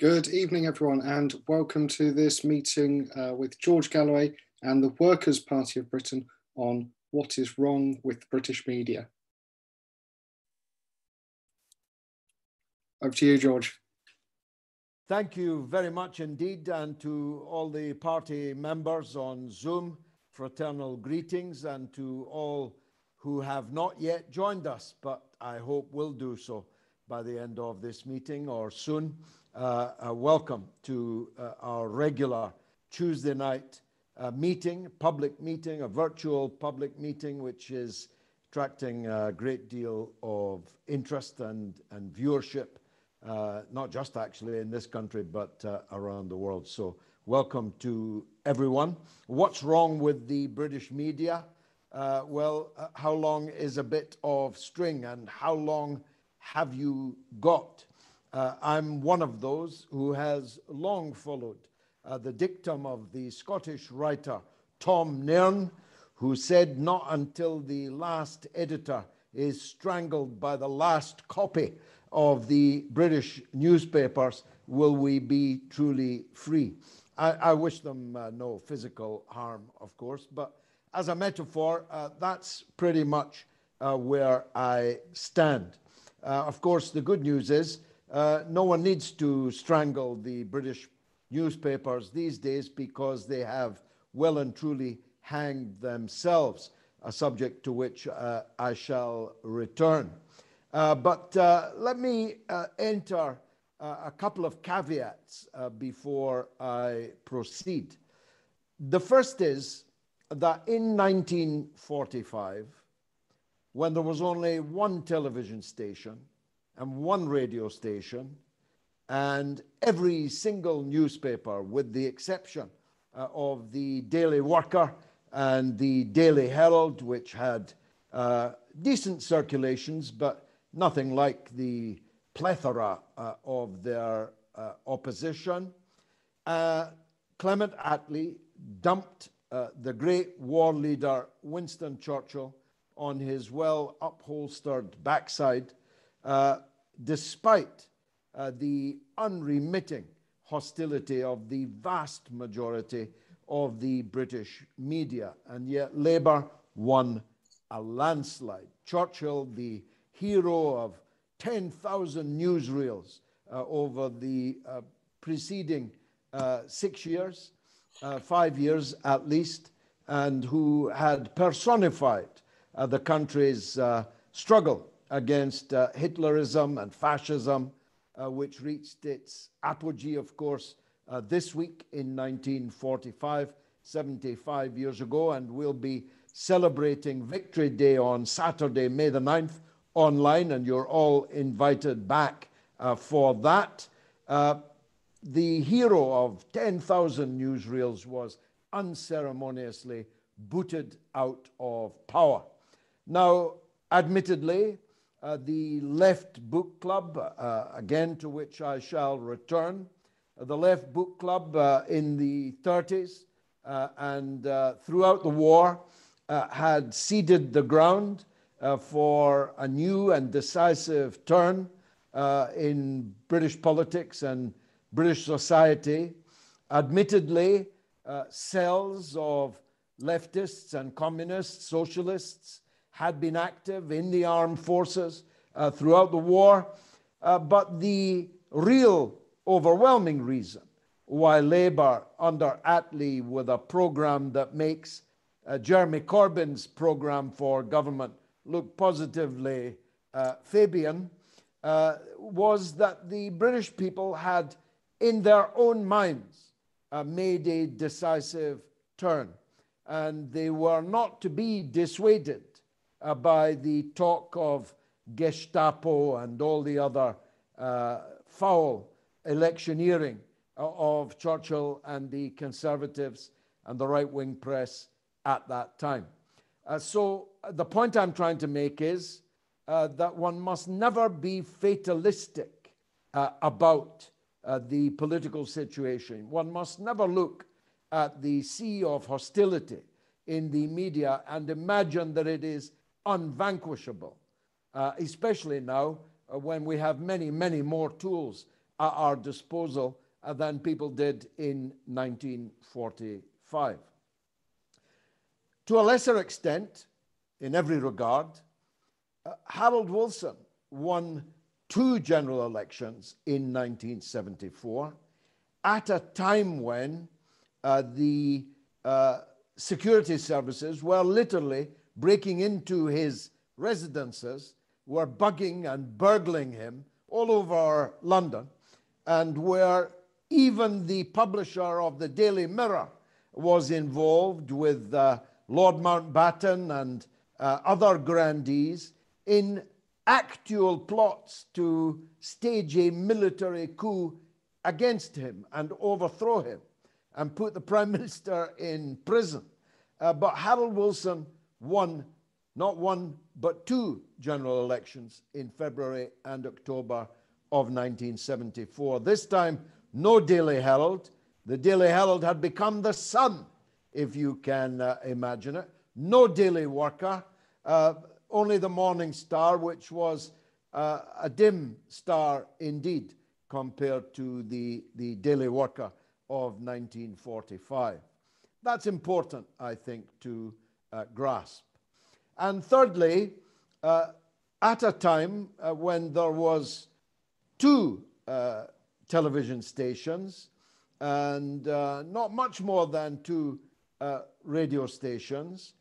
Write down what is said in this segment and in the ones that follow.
Good evening, everyone, and welcome to this meeting uh, with George Galloway and the Workers' Party of Britain on what is wrong with British media. Over to you, George. Thank you very much indeed, and to all the party members on Zoom, fraternal greetings, and to all who have not yet joined us, but I hope will do so by the end of this meeting or soon. Uh, uh, welcome to uh, our regular Tuesday night uh, meeting, public meeting, a virtual public meeting, which is attracting a great deal of interest and, and viewership, uh, not just actually in this country, but uh, around the world. So, welcome to everyone. What's wrong with the British media? well, how long is a bit of string, and how long have you got? Uh, I'm one of those who has long followed uh, the dictum of the Scottish writer Tom Nairn, who said, Not until the last editor is strangled by the last copy of the British newspapers will we be truly free. I, I wish them uh, no physical harm, of course, but as a metaphor, uh, that's pretty much uh, where I stand. Uh, of course, the good news is uh, no one needs to strangle the British newspapers these days because they have well and truly hanged themselves, a subject to which uh, I shall return. Uh, but uh, let me uh, enter uh, a couple of caveats before I proceed. The first is that in 1945, when there was only one television station, and one radio station, and every single newspaper, with the exception uh, of the Daily Worker and the Daily Herald, which had uh, decent circulations, but nothing like the plethora uh, of their uh, opposition. Uh, Clement Attlee dumped uh, the great war leader Winston Churchill on his well upholstered backside uh, despite uh, the unremitting hostility of the vast majority of the British media. And yet, Labour won a landslide. Churchill, the hero of 10,000 newsreels uh, over the uh, preceding uh, six years, uh, five years at least, and who had personified uh, the country's struggle against uh, Hitlerism and fascism, uh, which reached its apogee, of course, uh, this week in 1945, 75 years ago, and we'll be celebrating Victory Day on Saturday, May the 9th, online, and you're all invited back uh, for that. Uh, the hero of 10,000 newsreels was unceremoniously booted out of power. Now, admittedly, uh, the Left Book Club, uh, again to which I shall return. Uh, the Left Book Club uh, in the 30s uh, and uh, throughout the war had seeded the ground for a new and decisive turn in British politics and British society. Admittedly, cells of leftists and communists, socialists, had been active in the armed forces uh, throughout the war. Uh, but the real overwhelming reason why Labour under Attlee, with a program that makes uh, Jeremy Corbyn's program for government look positively uh, Fabian, uh, was that the British people had, in their own minds, uh, made a decisive turn. And they were not to be dissuaded uh, by the talk of Gestapo and all the other uh, foul electioneering uh, of Churchill and the Conservatives and the right wing press at that time. Uh, so, uh, the point I'm trying to make is uh, that one must never be fatalistic uh, about the political situation. One must never look at the sea of hostility in the media and imagine that it is unvanquishable, uh, especially now uh, when we have many, many more tools at our disposal uh, than people did in 1945. To a lesser extent, in every regard, uh, Harold Wilson won two general elections in 1974 at a time when uh, the uh, security services were literally breaking into his residences, were bugging and burgling him all over London, and where even the publisher of the Daily Mirror was involved with uh, Lord Mountbatten and uh, other grandees in actual plots to stage a military coup against him and overthrow him and put the Prime Minister in prison. Uh, but Harold Wilson won not one but two general elections in February and October of 1974. This time, no Daily Herald. The Daily Herald had become the sun, if you can uh, imagine it. No Daily Worker, uh, only the Morning Star, which was uh, a dim star indeed compared to the, the Daily Worker of 1945. That's important, I think, to uh, grasp. And thirdly, uh, at a time uh, when there was two uh, television stations and uh, not much more than two uh, radio stations,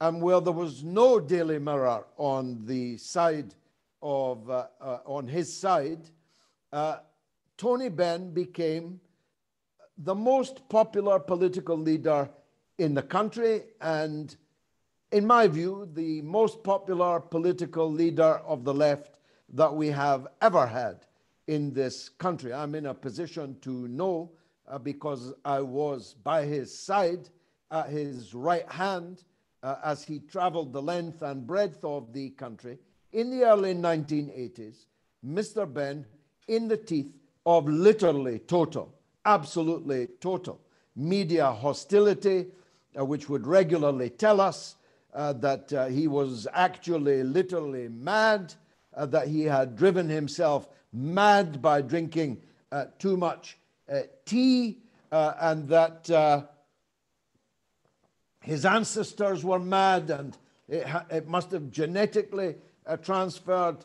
and where there was no Daily Mirror on the side of on his side, Tony Benn became the most popular political leader in the country and, in my view, the most popular political leader of the left that we have ever had in this country. I'm in a position to know uh, because I was by his side, at his right hand, uh, as he traveled the length and breadth of the country in the early 1980s. Mr. Benn in the teeth of literally total, absolutely total media hostility, uh, which would regularly tell us uh, that uh, he was actually literally mad, uh, that he had driven himself mad by drinking uh, too much uh, tea, and that his ancestors were mad and it, it must have genetically transferred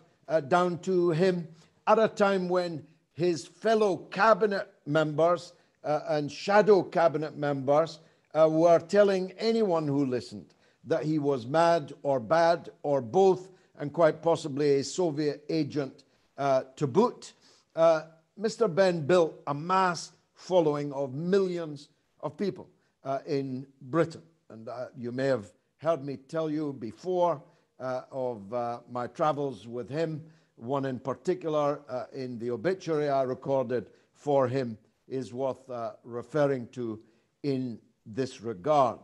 down to him at a time when his fellow cabinet members uh, and shadow cabinet members uh, were telling anyone who listened that he was mad or bad or both, and quite possibly a Soviet agent uh, to boot. Uh, Mr. Benn built a mass following of millions of people uh, in Britain. And uh, you may have heard me tell you before of my travels with him one in particular uh, in the obituary I recorded for him is worth uh, referring to in this regard.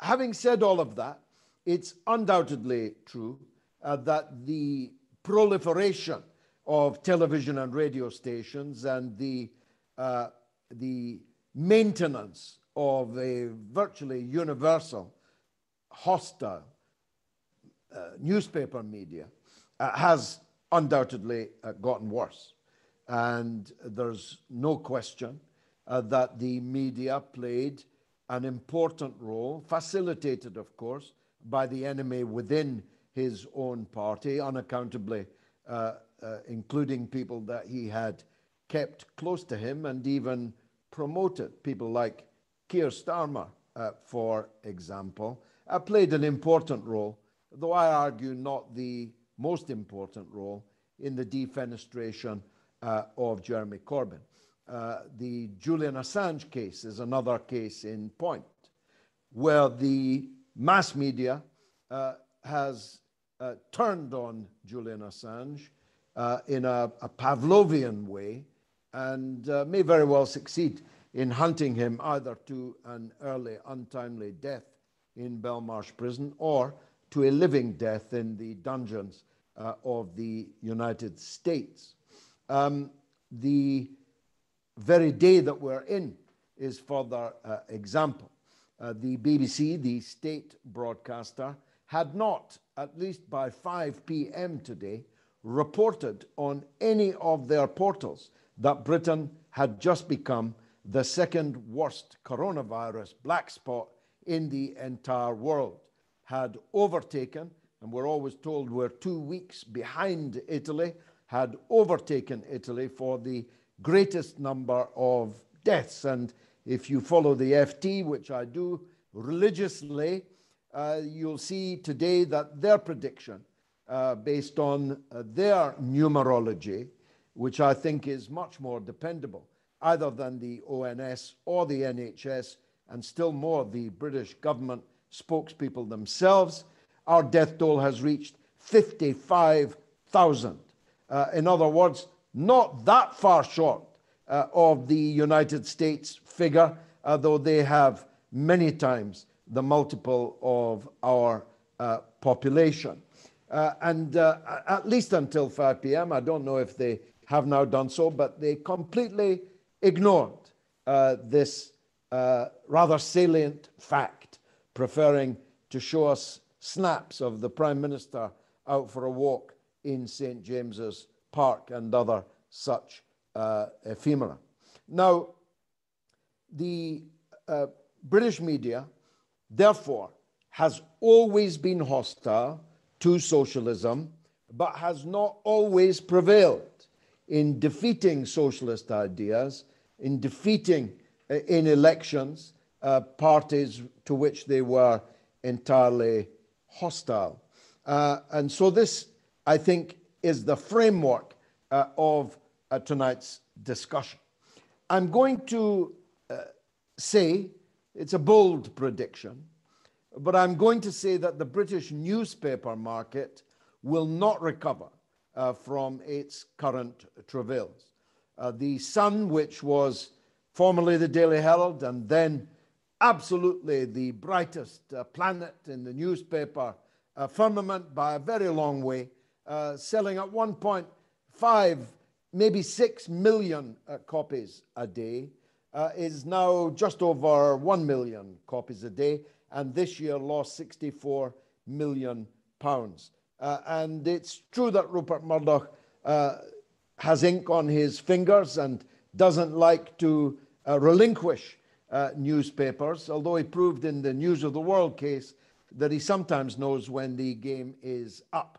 Having said all of that, it's undoubtedly true uh, that the proliferation of television and radio stations and the, uh, the maintenance of a virtually universal hostile uh, newspaper media uh, has undoubtedly uh, gotten worse. And there's no question uh, that the media played an important role, facilitated, of course, by the enemy within his own party, unaccountably, uh, uh, including people that he had kept close to him and even promoted. People like Keir Starmer, uh, for example, played an important role, though I argue not the most important role in the defenestration uh, of Jeremy Corbyn. Uh, the Julian Assange case is another case in point, where the mass media uh, has uh, turned on Julian Assange uh, in a, a, Pavlovian way and uh, may very well succeed in hunting him either to an early, untimely death in Belmarsh prison or to a living death in the dungeons of the United States. Um, the very day that we're in is further uh, example. Uh, the BBC, the state broadcaster, had not, at least by 5 p.m. today, reported on any of their portals that Britain had just become the second worst coronavirus black spot in the entire world, had overtaken, and we're always told we're two weeks behind Italy, had overtaken Italy for the greatest number of deaths. And if you follow the FT, which I do religiously, uh, you'll see today that their prediction, uh, based on uh, their numerology, which I think is much more dependable, either than the ONS or the NHS, and still more the British government spokespeople themselves, our death toll has reached 55,000. Uh, in other words, not that far short uh, of the United States figure, although they have many times the multiple of our uh, population. Uh, and uh, at least until 5 p.m., I don't know if they have now done so, but they completely ignored uh, this uh, rather salient fact, preferring to show us snaps of the Prime Minister out for a walk in St. James's Park and other such uh, ephemera. Now, the uh, British media, therefore, has always been hostile to socialism, but has not always prevailed in defeating socialist ideas, in defeating uh, in elections uh, parties to which they were entirely hostile. Uh, and so, this, I think, is the framework uh, of uh, tonight's discussion. I'm going to uh, say, it's a bold prediction, but I'm going to say that the British newspaper market will not recover uh, from its current travails. Uh, the Sun, which was formerly the Daily Herald and then absolutely the brightest uh, planet in the newspaper firmament by a very long way, uh, selling at 1.5, maybe 6 million uh, copies a day, uh, is now just over 1 million copies a day, and this year lost 64 million pounds. Uh, and it's true that Rupert Murdoch has ink on his fingers and doesn't like to relinquish uh, newspapers, although he proved in the News of the World case that he sometimes knows when the game is up.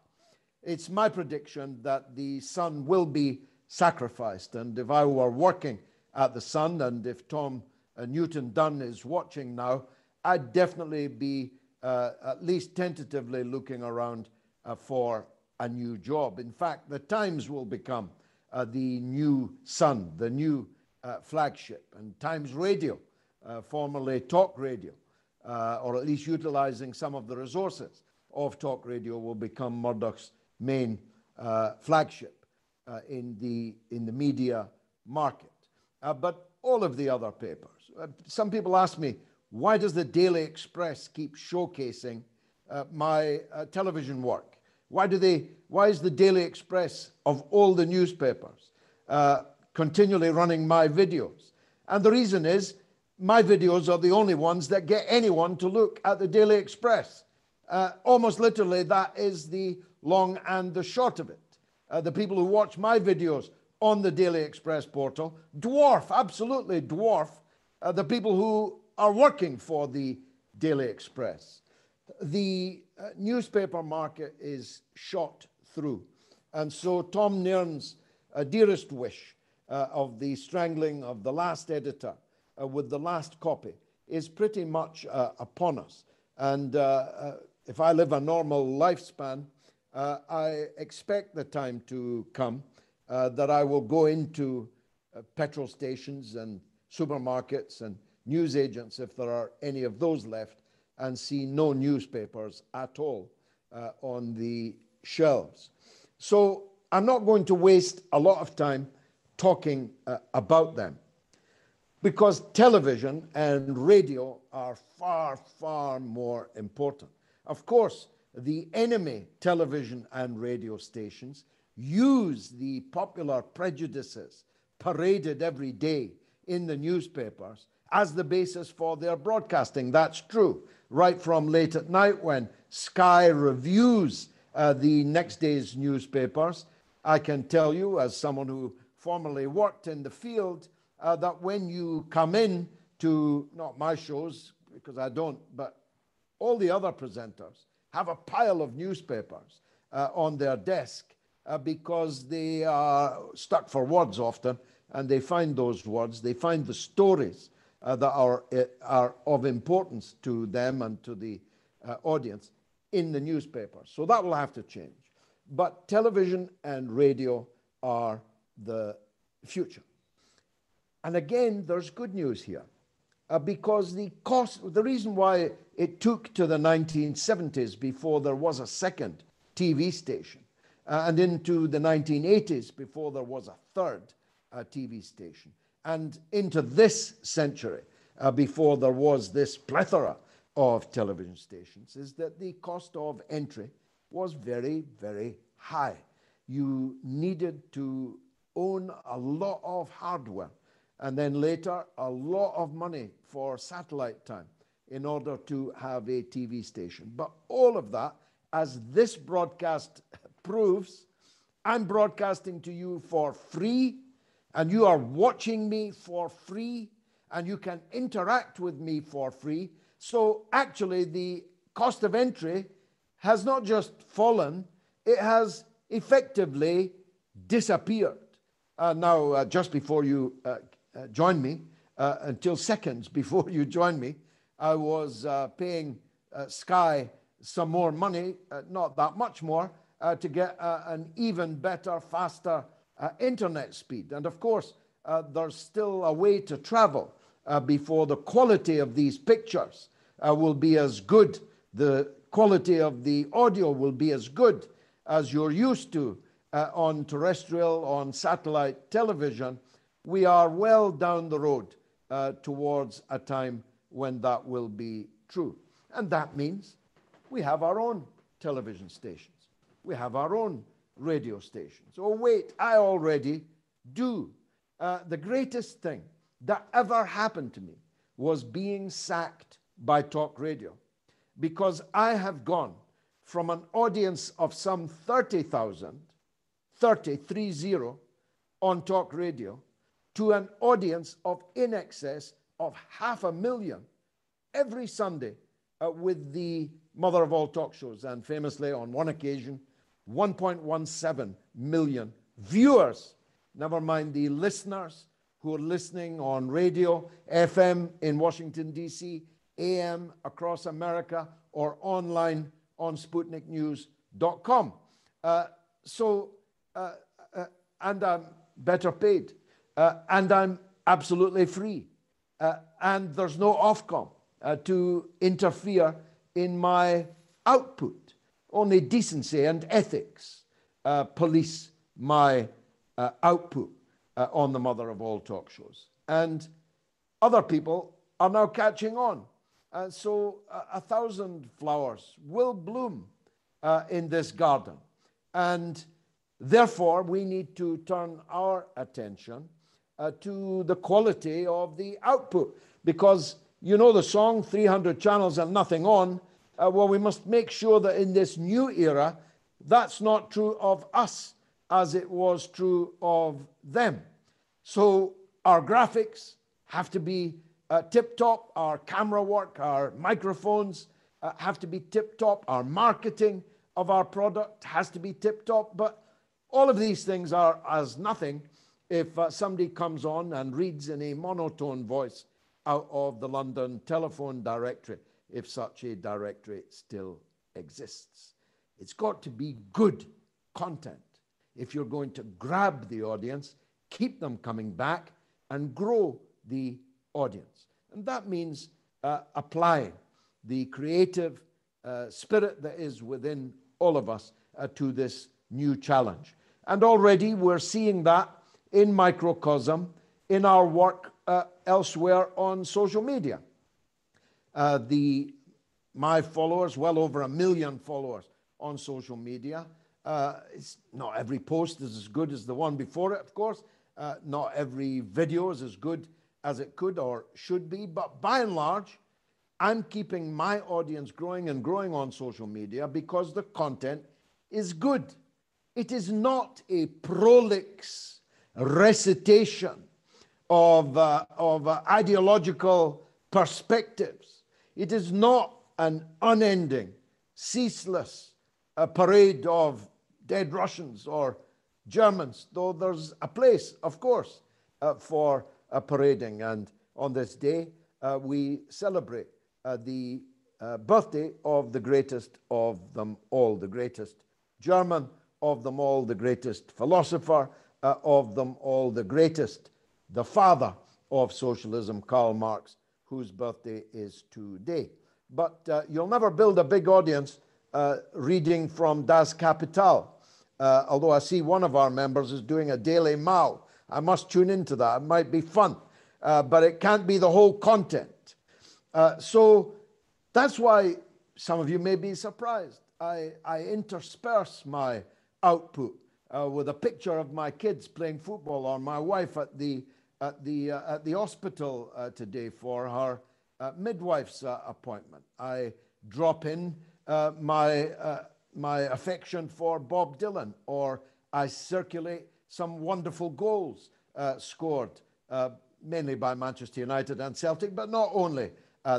It's my prediction that the Sun will be sacrificed. And if I were working at the Sun, and if Tom uh, Newton Dunn is watching now, I'd definitely be uh, at least tentatively looking around uh, for a new job. In fact, the Times will become uh, the new Sun, the new uh, flagship, and Times Radio uh, formerly talk radio, or at least utilizing some of the resources of talk radio, will become Murdoch's main uh, flagship uh, in, the, in the media market. Uh, but all of the other papers. Some people ask me, why does the Daily Express keep showcasing my television work? Why, do they, why is the Daily Express, of all the newspapers, continually running my videos? And the reason is my videos are the only ones that get anyone to look at the Daily Express. Uh, almost literally, that is the long and the short of it. Uh, the people who watch my videos on the Daily Express portal dwarf, absolutely dwarf, uh, the people who are working for the Daily Express. The uh, newspaper market is shot through. And so Tom Nairn's uh, dearest wish uh, of the strangling of the last editor with the last copy is pretty much upon us. And uh, uh if I live a normal lifespan, uh, I expect the time to come uh, that I will go into petrol stations and supermarkets and newsagents, if there are any of those left, and see no newspapers at all on the shelves. So I'm not going to waste a lot of time talking about them because television and radio are far, far more important. Of course, the enemy television and radio stations use the popular prejudices paraded every day in the newspapers as the basis for their broadcasting. That's true. Right from late at night when Sky reviews uh, the next day's newspapers. I can tell you, as someone who formerly worked in the field, uh, that when you come in to, not my shows, because I don't, but all the other presenters have a pile of newspapers uh, on their desk uh, because they are stuck for words often and they find those words, they find the stories uh, that are, uh, are of importance to them and to the uh, audience in the newspaper. So that will have to change. But television and radio are the future. And again, there's good news here. Uh, because the cost, the reason why it took to the 1970s before there was a second TV station, uh, and into the 1980s before there was a third uh, TV station, and into this century uh, before there was this plethora of television stations, is that the cost of entry was very, very high. You needed to own a lot of hardware and then later a lot of money for satellite time in order to have a TV station. But all of that, as this broadcast proves, I'm broadcasting to you for free, and you are watching me for free, and you can interact with me for free. So actually, the cost of entry has not just fallen, it has effectively disappeared. Uh, now, uh, just before you uh, uh join me, uh, until seconds before you join me, I was uh, paying Sky some more money, not that much more, to get an even better, faster internet speed. And of course, there's still a way to travel before the quality of these pictures will be as good, the quality of the audio will be as good as you're used to uh, on terrestrial, on satellite television, we are well down the road uh, towards a time when that will be true. And that means we have our own television stations, we have our own radio stations. Oh, wait, I already do. Uh, the greatest thing that ever happened to me was being sacked by talk radio because I have gone from an audience of some 30,000, 30, 30, on talk radio, to an audience of in excess of half a million every Sunday uh, with the mother of all talk shows. And famously, on one occasion, 1.17 million viewers, never mind the listeners who are listening on radio, FM in Washington, D.C., AM across America, or online on SputnikNews.com. Uh, so, uh, uh, and I'm better paid, uh, and I'm absolutely free, uh, and there's no Ofcom uh, to interfere in my output. Only decency and ethics police my output on the mother of all talk shows. And other people are now catching on. Uh, so a, thousand flowers will bloom uh, in this garden. And therefore, we need to turn our attention uh, to the quality of the output. Because you know the song, 300 channels and nothing on. Uh, well, we must make sure that in this new era, that's not true of us as it was true of them. So our graphics have to be uh, tip top, our camera work, our microphones uh, have to be tip top, our marketing of our product has to be tip top. But all of these things are as nothing if uh, somebody comes on and reads in a monotone voice out of the London telephone directory, if such a directory still exists. It's got to be good content if you're going to grab the audience, keep them coming back, and grow the audience. And that means uh, applying the creative uh, spirit that is within all of us uh, to this new challenge. And already we're seeing that in microcosm in our work uh, elsewhere on social media. Uh, the, my followers, well over a million followers on social media. Uh, it's not every post is as good as the one before it, of course. not every video is as good as it could or should be. But by and large, I'm keeping my audience growing and growing on social media because the content is good. It is not a prolix recitation of, uh, of uh, ideological perspectives. It is not an unending, ceaseless uh, parade of dead Russians or Germans, though there's a place, of course, uh, for uh, parading. And on this day, uh, we celebrate the birthday of the greatest of them all, the greatest German of them all, the greatest philosopher uh, of them all, the greatest, the father of socialism, Karl Marx, whose birthday is today. But uh, you'll never build a big audience uh, reading from Das Kapital. Uh, although I see one of our members is doing a daily Mao. I must tune into that. It might be fun, uh, but it can't be the whole content. Uh, so that's why some of you may be surprised. I, I intersperse my output uh, with a picture of my kids playing football or my wife at the, at the, uh, at the hospital uh, today for her uh, midwife's uh, appointment. I drop in uh, my, my affection for Bob Dylan or I circulate some wonderful goals scored, mainly by Manchester United and Celtic, but not only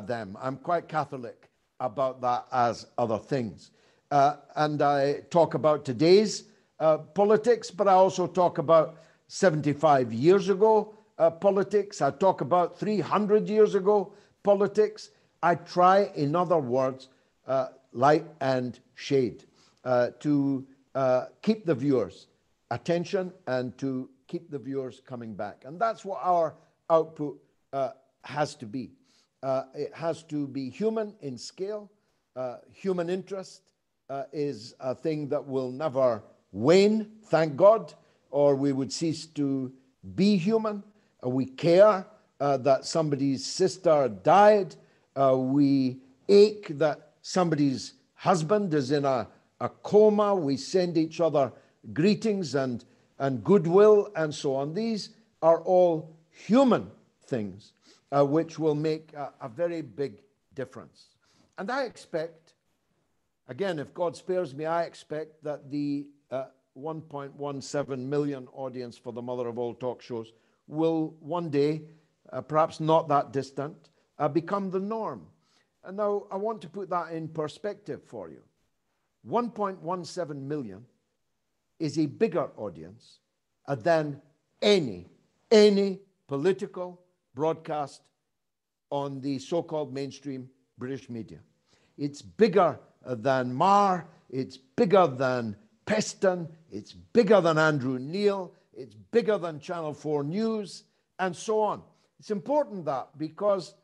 them. I'm quite Catholic about that as other things. And I talk about today's uh, politics, but I also talk about 75 years ago uh, politics. I talk about 300 years ago politics. I try, in other words, uh, light and shade uh, to uh, keep the viewers' attention and to keep the viewers coming back. And that's what our output has to be. it has to be human in scale, human interest, is a thing that will never wane, thank God, or we would cease to be human. We care uh, that somebody's sister died. Uh, we ache that somebody's husband is in a, a coma. We send each other greetings and, and goodwill and so on. These are all human things uh, which will make a, a very big difference. And I expect Again, if God spares me, I expect that the 1.17 million audience for the mother of all talk shows will one day, uh, perhaps not that distant, uh, become the norm. And now I want to put that in perspective for you. 1.17 million is a bigger audience uh, than any, any political broadcast on the so called mainstream British media. It's bigger than Marr, it's bigger than Peston, it's bigger than Andrew Neil, it's bigger than Channel 4 News, and so on. It's important that because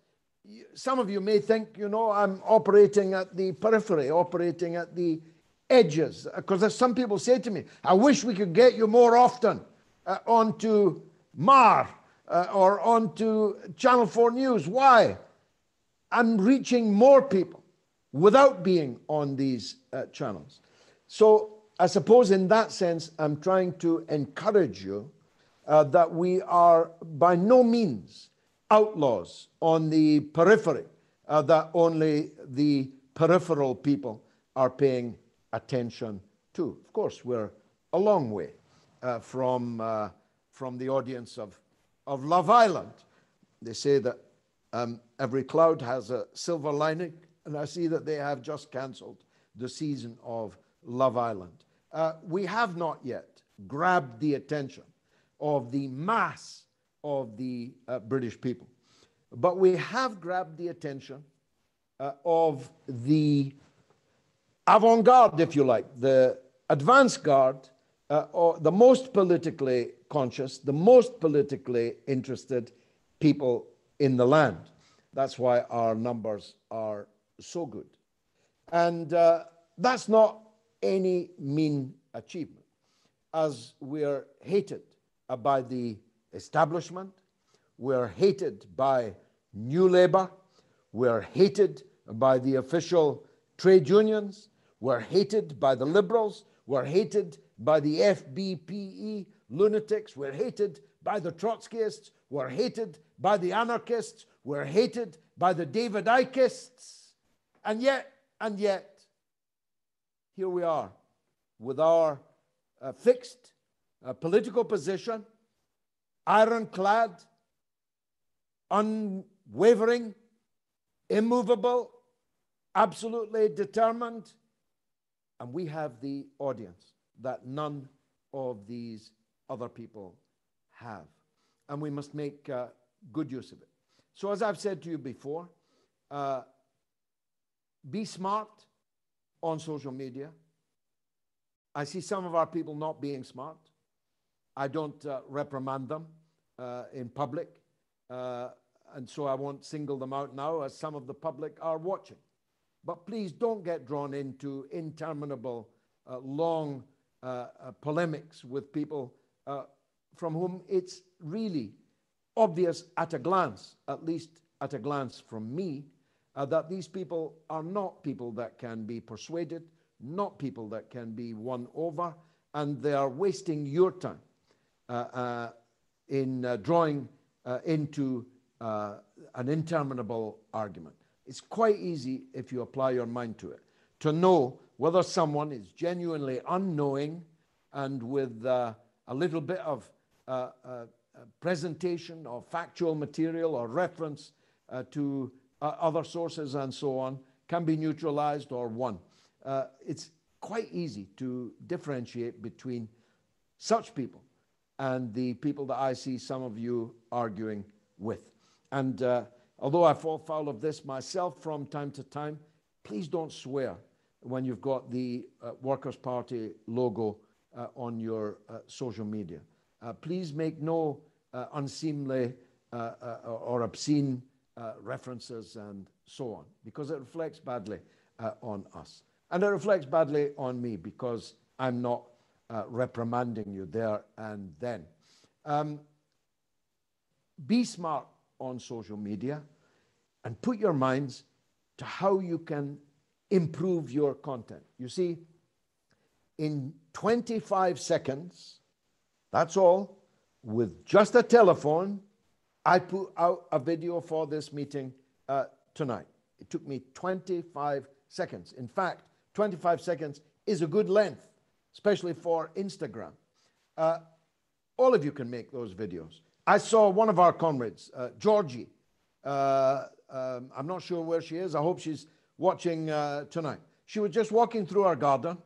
some of you may think, you know, I'm operating at the periphery, operating at the edges. Because some people say to me, I wish we could get you more often uh, onto Marr uh, or onto Channel 4 News. Why? I'm reaching more people without being on these uh, channels. So I suppose in that sense, I'm trying to encourage you uh, that we are by no means outlaws on the periphery, uh, that only the peripheral people are paying attention to. Of course, we're a long way uh, from, uh, from the audience of, of Love Island. They say that um, every cloud has a silver lining and I see that they have just cancelled the season of Love Island. Uh, we have not yet grabbed the attention of the mass of the uh, British people, but we have grabbed the attention uh, of the avant garde, if you like, the advance guard, uh, or the most politically conscious, the most politically interested people in the land. That's why our numbers are so good. And uh, that's not any mean achievement, as we're hated by the establishment, we're hated by New Labour, we're hated by the official trade unions, we're hated by the Liberals, we're hated by the FBPE lunatics, we're hated by the Trotskyists, we're hated by the anarchists, we're hated by the David Ickists. And yet, and yet, here we are with our uh, fixed uh, political position, ironclad, unwavering, immovable, absolutely determined. And we have the audience that none of these other people have. And we must make uh, good use of it. So, as I've said to you before, uh, be smart on social media. I see some of our people not being smart. I don't uh, reprimand them uh, in public, uh, and so I won't single them out now, as some of the public are watching. But please don't get drawn into interminable, uh, long uh, uh, polemics with people from whom it's really obvious at a glance, at least at a glance from me, that these people are not people that can be persuaded, not people that can be won over, and they are wasting your time uh, uh, in uh, drawing into an interminable argument. It's quite easy if you apply your mind to it to know whether someone is genuinely unknowing and with uh, a little bit of uh, uh, presentation or factual material or reference to other sources and so on can be neutralized or won. it's quite easy to differentiate between such people and the people that I see some of you arguing with. And uh, although I fall foul of this myself from time to time, please don't swear when you've got the uh, Workers' Party logo uh, on your uh, social media. Uh, please make no uh, unseemly or obscene references and so on, because it reflects badly on us. And it reflects badly on me because I'm not uh, reprimanding you there and then. Um, be smart on social media and put your minds to how you can improve your content. You see, in 25 seconds, that's all, with just a telephone, I put out a video for this meeting uh, tonight. It took me 25 seconds. In fact, 25 seconds is a good length especially for Instagram. Uh, all of you can make those videos. I saw one of our comrades, uh, Georgie. Uh, um, I'm not sure where she is. I hope she's watching uh, tonight. She was just walking through our garden,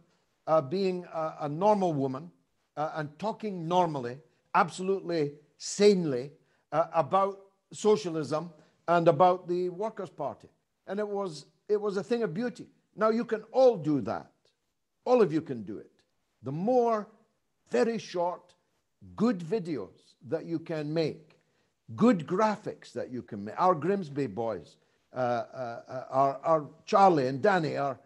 uh, being a, a, normal woman and talking normally, absolutely sanely about socialism and about the Workers' Party. And it was, it was a thing of beauty. Now, you can all do that. All of you can do it the more very short, good videos that you can make, good graphics that you can make. Our Grimsby boys, uh, uh, uh our, our, Charlie and Danny are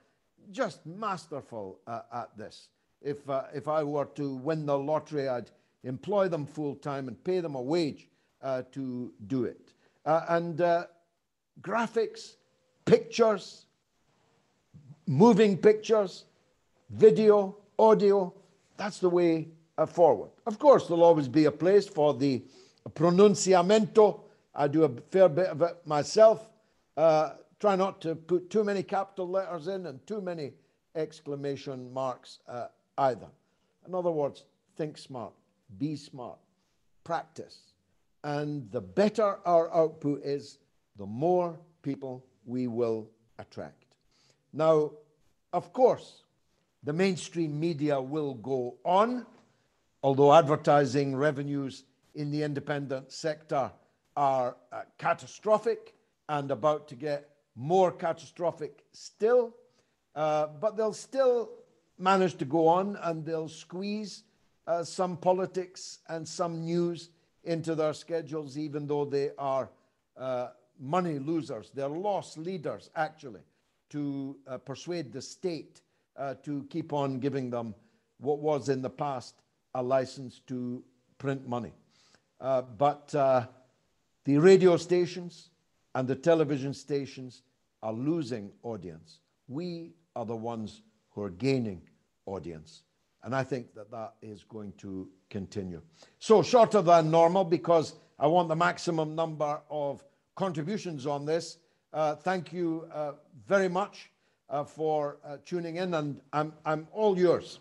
just masterful uh, at this. If, uh, if I were to win the lottery, I'd employ them full time and pay them a wage uh, to do it. and graphics, pictures, moving pictures, video, audio, that's the way uh, forward. Of course, there'll always be a place for the pronunciamento. I do a fair bit of it myself. Uh, try not to put too many capital letters in and too many exclamation marks uh, either. In other words, think smart, be smart, practice. And the better our output is, the more people we will attract. Now, of course, the mainstream media will go on, although advertising revenues in the independent sector are uh, catastrophic and about to get more catastrophic still. Uh, but they'll still manage to go on and they'll squeeze uh, some politics and some news into their schedules, even though they are uh, money losers. They're loss leaders, actually, to uh, persuade the state uh, to keep on giving them what was in the past a license to print money. Uh, but uh, the radio stations and the television stations are losing audience. We are the ones who are gaining audience. And I think that that is going to continue. So, shorter than normal because I want the maximum number of contributions on this. Uh, thank you uh, very much uh, for uh, tuning in, and I'm, I'm all yours.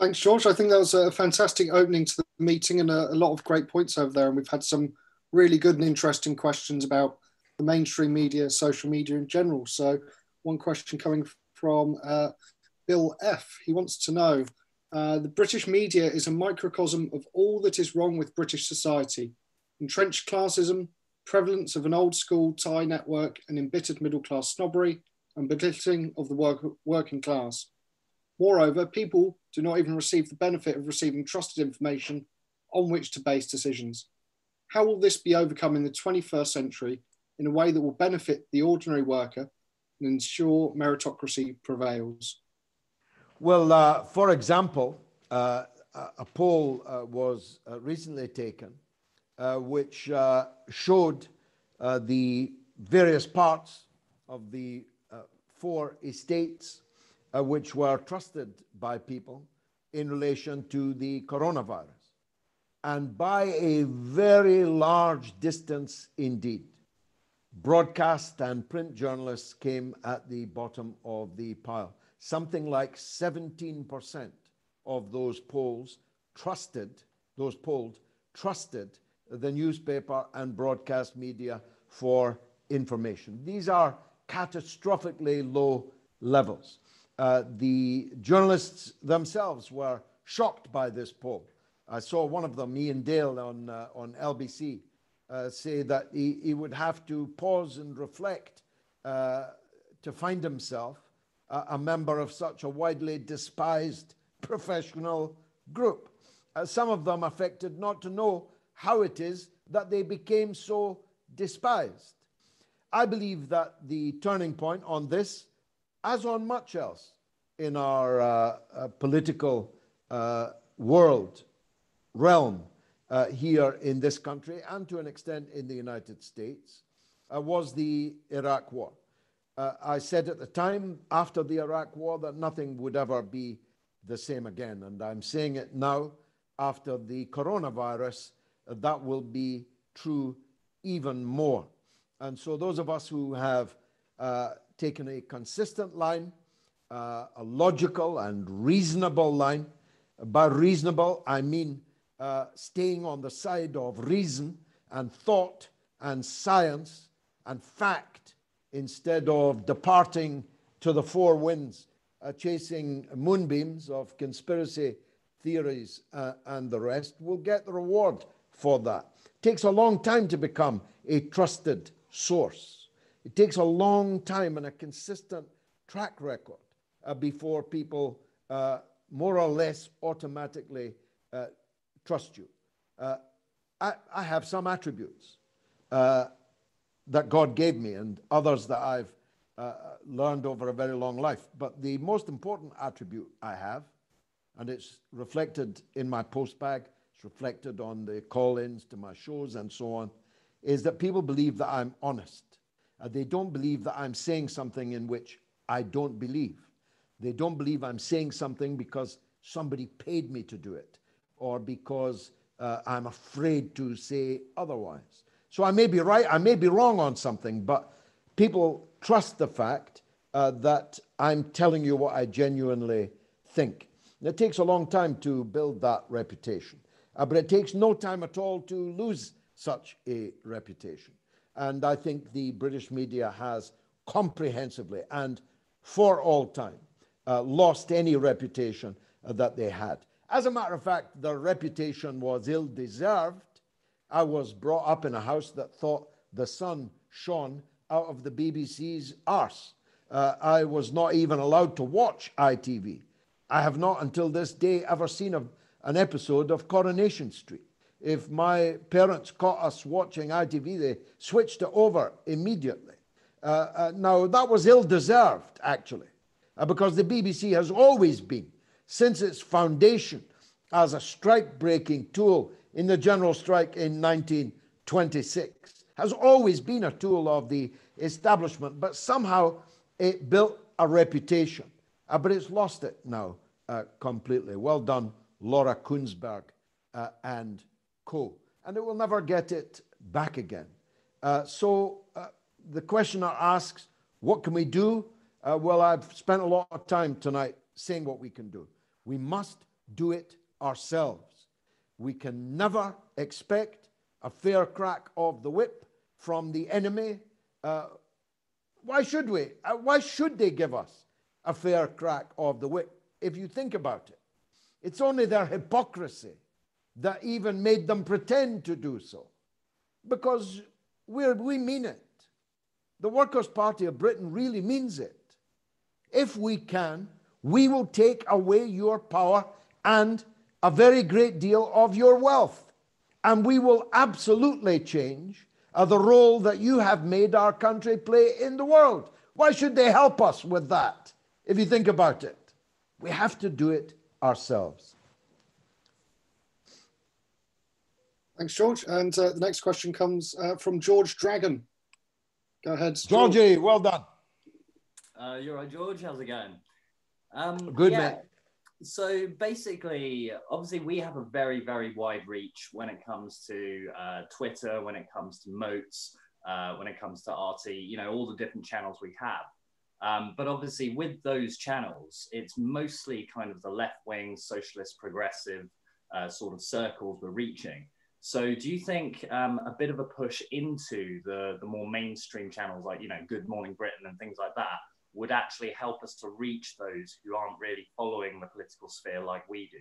Thanks, George. I think that was a fantastic opening to the meeting and a, a, lot of great points over there. And we've had some really good and interesting questions about the mainstream media, social media in general. So, one question coming from uh, Bill F. He wants to know uh, the British media is a microcosm of all that is wrong with British society entrenched classism, prevalence of an old school tie network, and embittered middle class snobbery, and belittling of the work, working class. Moreover, people do not even receive the benefit of receiving trusted information on which to base decisions. How will this be overcome in the 21st century in a way that will benefit the ordinary worker and ensure meritocracy prevails? Well, uh, for example, uh, a poll uh, was uh, recently taken uh, which uh, showed the various parts of the four estates which were trusted by people in relation to the coronavirus. And by a very large distance indeed, broadcast and print journalists came at the bottom of the pile. Something like 17% of those polls trusted, those polled, trusted the newspaper and broadcast media for information. These are catastrophically low levels. Uh, the journalists themselves were shocked by this poll. I saw one of them, Iain Dale, on, uh, on LBC, uh, say that he, he would have to pause and reflect uh, to find himself a member of such a widely despised professional group. Uh, some of them affected not to know how it is that they became so despised. I believe that the turning point on this, as on much else in our uh, uh, political uh, world, realm, uh, here in this country and to an extent in the United States, uh, was the Iraq War. Uh, I said at the time, after the Iraq War, that nothing would ever be the same again. And I'm saying it now, after the coronavirus, that will be true even more. And so, those of us who have uh, taken a consistent line, uh, a logical and reasonable line, by reasonable, I mean uh, staying on the side of reason and thought and science and fact instead of departing to the four winds, uh, chasing moonbeams of conspiracy theories uh, and the rest, will get the reward for that. It takes a long time to become a trusted source. It takes a long time and a consistent track record uh, before people uh, more or less automatically uh, trust you. Uh, I, I, have some attributes that God gave me and others that I've uh, learned over a very long life. But the most important attribute I have, and it's reflected in my post bag, reflected on the call ins to my shows and so on, is that people believe that I'm honest. Uh, they don't believe that I'm saying something in which I don't believe. They don't believe I'm saying something because somebody paid me to do it or because uh, I'm afraid to say otherwise. So I may be right, I may be wrong on something, but people trust the fact uh, that I'm telling you what I genuinely think. And it takes a long time to build that reputation. Uh, but it takes no time at all to lose such a reputation. And I think the British media has comprehensively and for all time uh, lost any reputation uh, that they had. As a matter of fact, their reputation was ill deserved. I was brought up in a house that thought the sun shone out of the BBC's arse. Uh, I was not even allowed to watch ITV. I have not until this day ever seen a an episode of Coronation Street. If my parents caught us watching ITV, they switched it over immediately. Uh, uh, now, that was ill deserved, actually, uh, because the BBC has always been, since its foundation as a strike breaking tool in the general strike in 1926, has always been a tool of the establishment, but somehow it built a reputation. Uh, but it's lost it now uh, completely. Well done Laura Kuenssberg, uh, and co. And it will never get it back again. Uh, so uh, the questioner asks, what can we do? Uh, well, I've spent a lot of time tonight saying what we can do. We must do it ourselves. We can never expect a fair crack of the whip from the enemy. Uh, why should we? Uh, why should they give us a fair crack of the whip? If you think about it, it's only their hypocrisy that even made them pretend to do so. Because we we mean it. The Workers' Party of Britain really means it. If we can, we will take away your power and a very great deal of your wealth. And we will absolutely change uh, the role that you have made our country play in the world. Why should they help us with that, if you think about it? We have to do it ourselves. Thanks, George. And uh, the next question comes uh, from George Dragon. Go ahead. Georgie, well done. Uh, you're right, George. How's it going? Um, Good, yeah. man. So basically, obviously, we have a very, very wide reach when it comes to uh, Twitter, when it comes to Moats, uh, when it comes to RT, you know, all the different channels we have. Um, but obviously, with those channels, it's mostly kind of the left wing, socialist, progressive uh, sort of circles we're reaching. So, do you think um, a bit of a push into the, the more mainstream channels like, you know, Good Morning Britain and things like that would actually help us to reach those who aren't really following the political sphere like we do?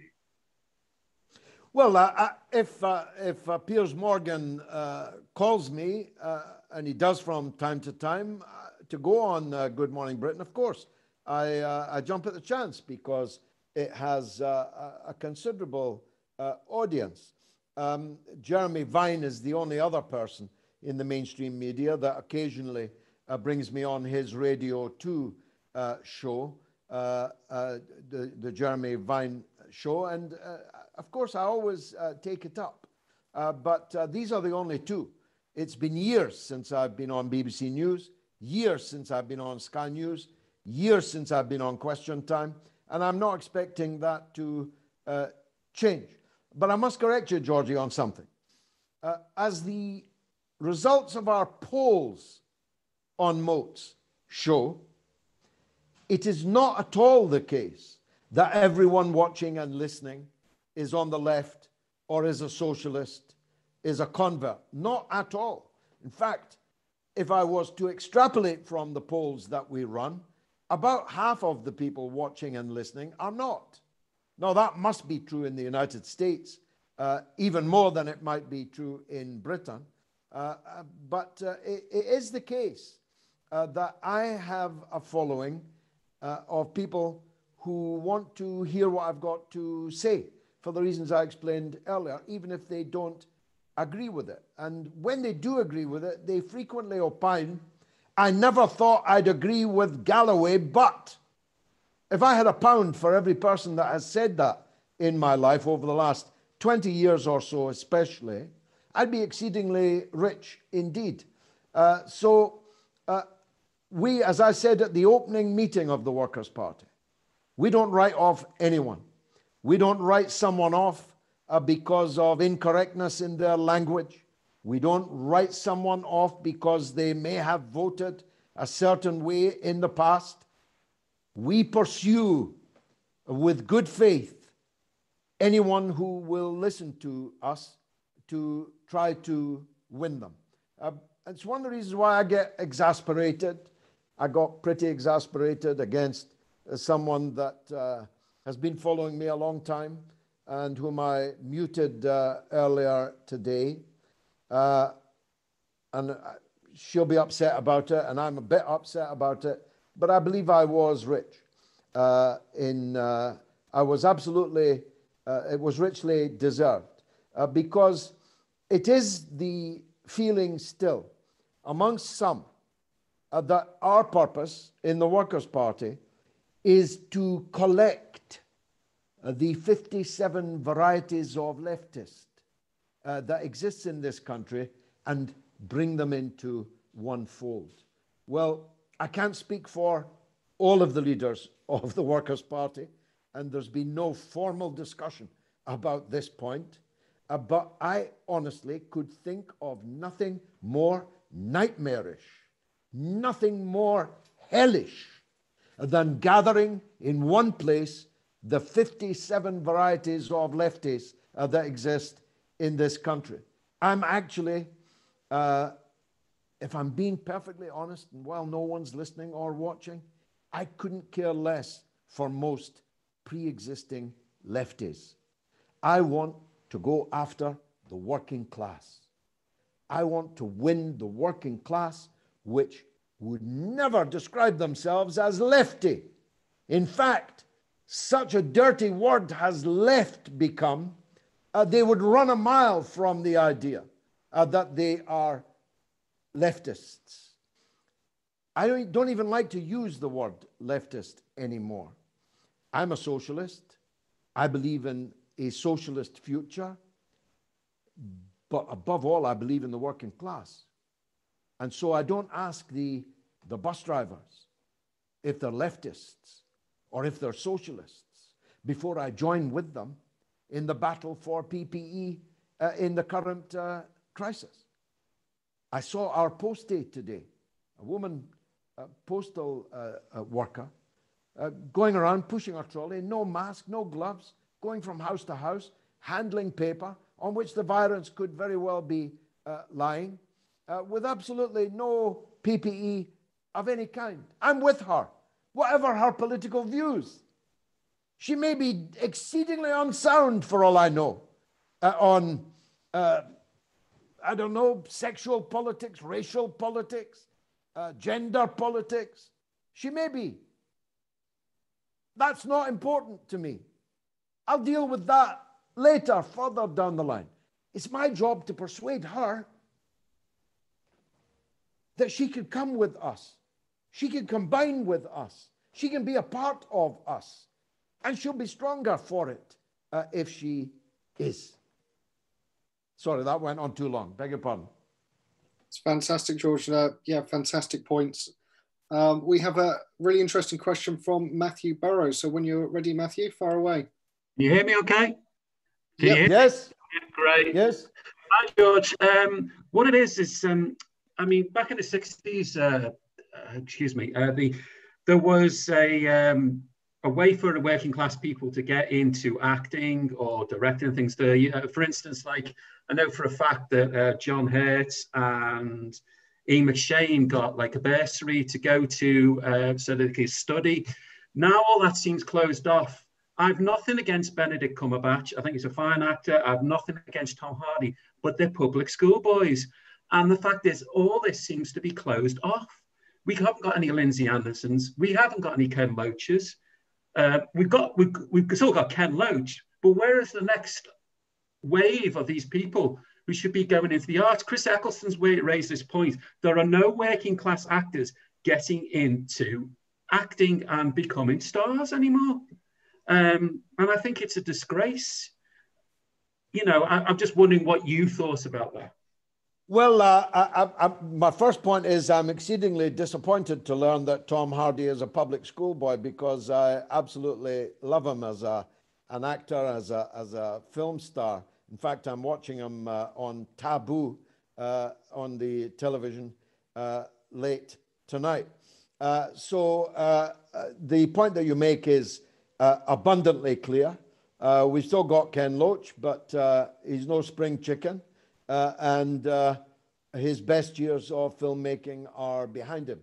Well, uh, uh if, uh, if uh, Piers Morgan uh, calls me, uh, and he does from time to time, to go on Good Morning Britain, of course, I, I jump at the chance because it has a, considerable audience. Um, Jeremy Vine is the only other person in the mainstream media that occasionally uh, brings me on his Radio 2 uh, show, uh, uh the, the Jeremy Vine show. And uh, of course, I always uh, take it up. but these are the only two. It's been years since I've been on BBC News, years since I've been on Sky News, years since I've been on Question Time. And I'm not expecting that to change. But I must correct you, Georgie, on something. As the results of our polls on moats show, it is not at all the case that everyone watching and listening is on the left or is a socialist, is a convert. Not at all. In fact, if I was to extrapolate from the polls that we run, about half of the people watching and listening are not. Now, that must be true in the United States, uh, even more than it might be true in Britain. Uh, uh but uh, it, it is the case uh, that I have a following uh, of people who want to hear what I've got to say for the reasons I explained earlier, even if they don't agree with it. And when they do agree with it, they frequently opine, I never thought I'd agree with Galloway, but if I had a pound for every person that has said that in my life over the last 20 years or so, especially, I'd be exceedingly rich indeed. Uh, so, uh, we, as I said at the opening meeting of the Workers' Party, we don't write off anyone. We don't write someone off uh, because of incorrectness in their language. We don't write someone off because they may have voted a certain way in the past we pursue with good faith anyone who will listen to us to try to win them. Uh, it's one of the reasons why I get exasperated. I got pretty exasperated against uh, someone that uh, has been following me a long time and whom I muted uh, earlier today. Uh, and uh, she'll be upset about it, and I'm a bit upset about it but I believe I was rich. Uh, in I was absolutely it was richly deserved because it is the feeling still amongst some uh, that our purpose in the Workers' Party is to collect uh, the 57 varieties of leftist that exists in this country and bring them into one fold. Well, I can't speak for all of the leaders of the Workers' Party, and there's been no formal discussion about this point. Uh, but I honestly could think of nothing more nightmarish, nothing more hellish than gathering in one place the 57 varieties of lefties uh, that exist in this country. I'm actually, uh, if I'm being perfectly honest, and while no one's listening or watching, I couldn't care less for most pre existing lefties. I want to go after the working class. I want to win the working class, which would never describe themselves as lefty. In fact, such a dirty word has left become, uh, they would run a mile from the idea uh, that they are leftists. I don't, don't even like to use the word leftist anymore. I'm a socialist. I believe in a socialist future. But above all, I believe in the working class. And so I don't ask the, the bus drivers if they're leftists or if they're socialists before I join with them in the battle for PPE uh, in the current uh, crisis. I saw our post day today, a woman, a postal uh, worker, uh, going around pushing her trolley, no mask, no gloves, going from house to house, handling paper on which the virus could very well be uh, lying, uh, with absolutely no PPE of any kind. I'm with her, whatever her political views. She may be exceedingly unsound, for all I know, uh, on, uh, I don't know, sexual politics, racial politics, uh, gender politics. She may be. That's not important to me. I'll deal with that later, further down the line. It's my job to persuade her that she could come with us. She can combine with us. She can be a part of us. And she'll be stronger for it uh, if she is. Sorry, that went on too long. Beg your pardon. It's fantastic, George. Uh, yeah, fantastic points. Um, we have a really interesting question from Matthew Burrows. So when you're ready, Matthew, far away. Can you hear me okay? Yep. Yes. Yeah, great. Yes. Hi, George. Um, what it is is, um, I mean, back in the 60s, uh, uh, excuse me, uh, the there was a um, a way for working class people to get into acting or directing things. To, uh, for instance, like I know for a fact that uh, John Hurt and Ian McShane got like a bursary to go to uh, so that they could study. Now all that seems closed off. I've nothing against Benedict Cumberbatch. I think he's a fine actor. I've nothing against Tom Hardy, but they're public school boys. And the fact is, all this seems to be closed off. We haven't got any Lindsay Andersons. We haven't got any Ken Loaches. Uh, we've got we've, we've still got Ken Loach, but where is the next wave of these people who should be going into the arts. Chris Eccleston's way raised this point. There are no working class actors getting into acting and becoming stars anymore. Um, and I think it's a disgrace. You know, I, am just wondering what you thought about that. Well, uh, I, I, my first point is I'm exceedingly disappointed to learn that Tom Hardy is a public schoolboy because I absolutely love him as a, an actor, as a, as a film star. In fact, I'm watching him uh, on Taboo uh, on the television uh, late tonight. Uh, so uh, the point that you make is abundantly clear. we've still got Ken Loach, but he's no spring chicken. And his best years of filmmaking are behind him.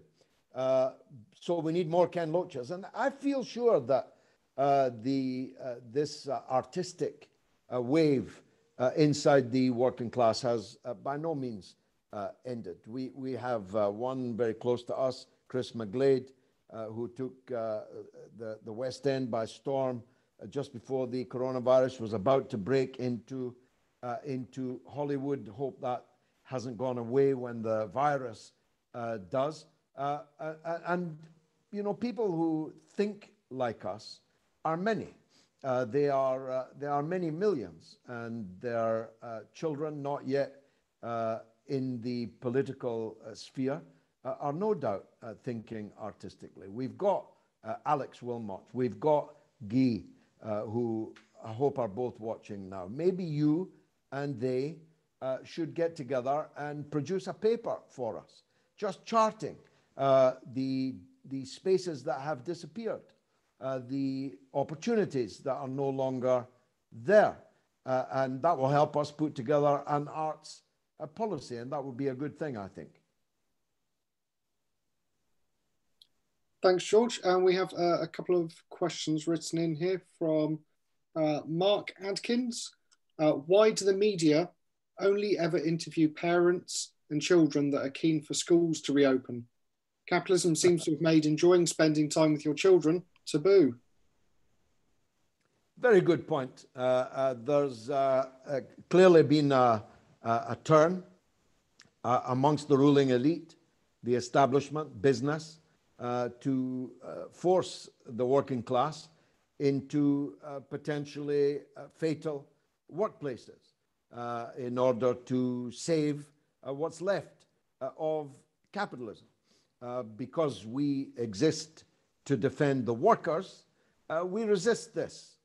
so we need more Ken Loaches. And I feel sure that the, this artistic wave uh, inside the working class has uh, by no means uh, ended. We, we have uh, one very close to us, Chris McGlade, uh, who took uh, the, the West End by storm just before the coronavirus was about to break into, into Hollywood. Hope that hasn't gone away when the virus does. and, you know, people who think like us are many. Uh, there, are, uh, there are many millions, and there are uh, children not yet uh, in the political uh, sphere uh, are no doubt thinking artistically. We've got Alex Wilmot, we've got Guy, who I hope are both watching now. Maybe you and they should get together and produce a paper for us, just charting the, the spaces that have disappeared uh, the opportunities that are no longer there. Uh, and that will help us put together an arts uh, policy, and that would be a good thing, I think. Thanks, George. And we have uh, a couple of questions written in here from uh, Mark Adkins. Uh, why do the media only ever interview parents and children that are keen for schools to reopen? Capitalism seems to have made enjoying spending time with your children taboo. Very good point. Uh, uh, there's uh, clearly been a, a turn amongst the ruling elite, the establishment, business, to force the working class into potentially fatal workplaces uh, in order to save uh, what's left uh, of capitalism. because we exist to defend the workers, we resist this.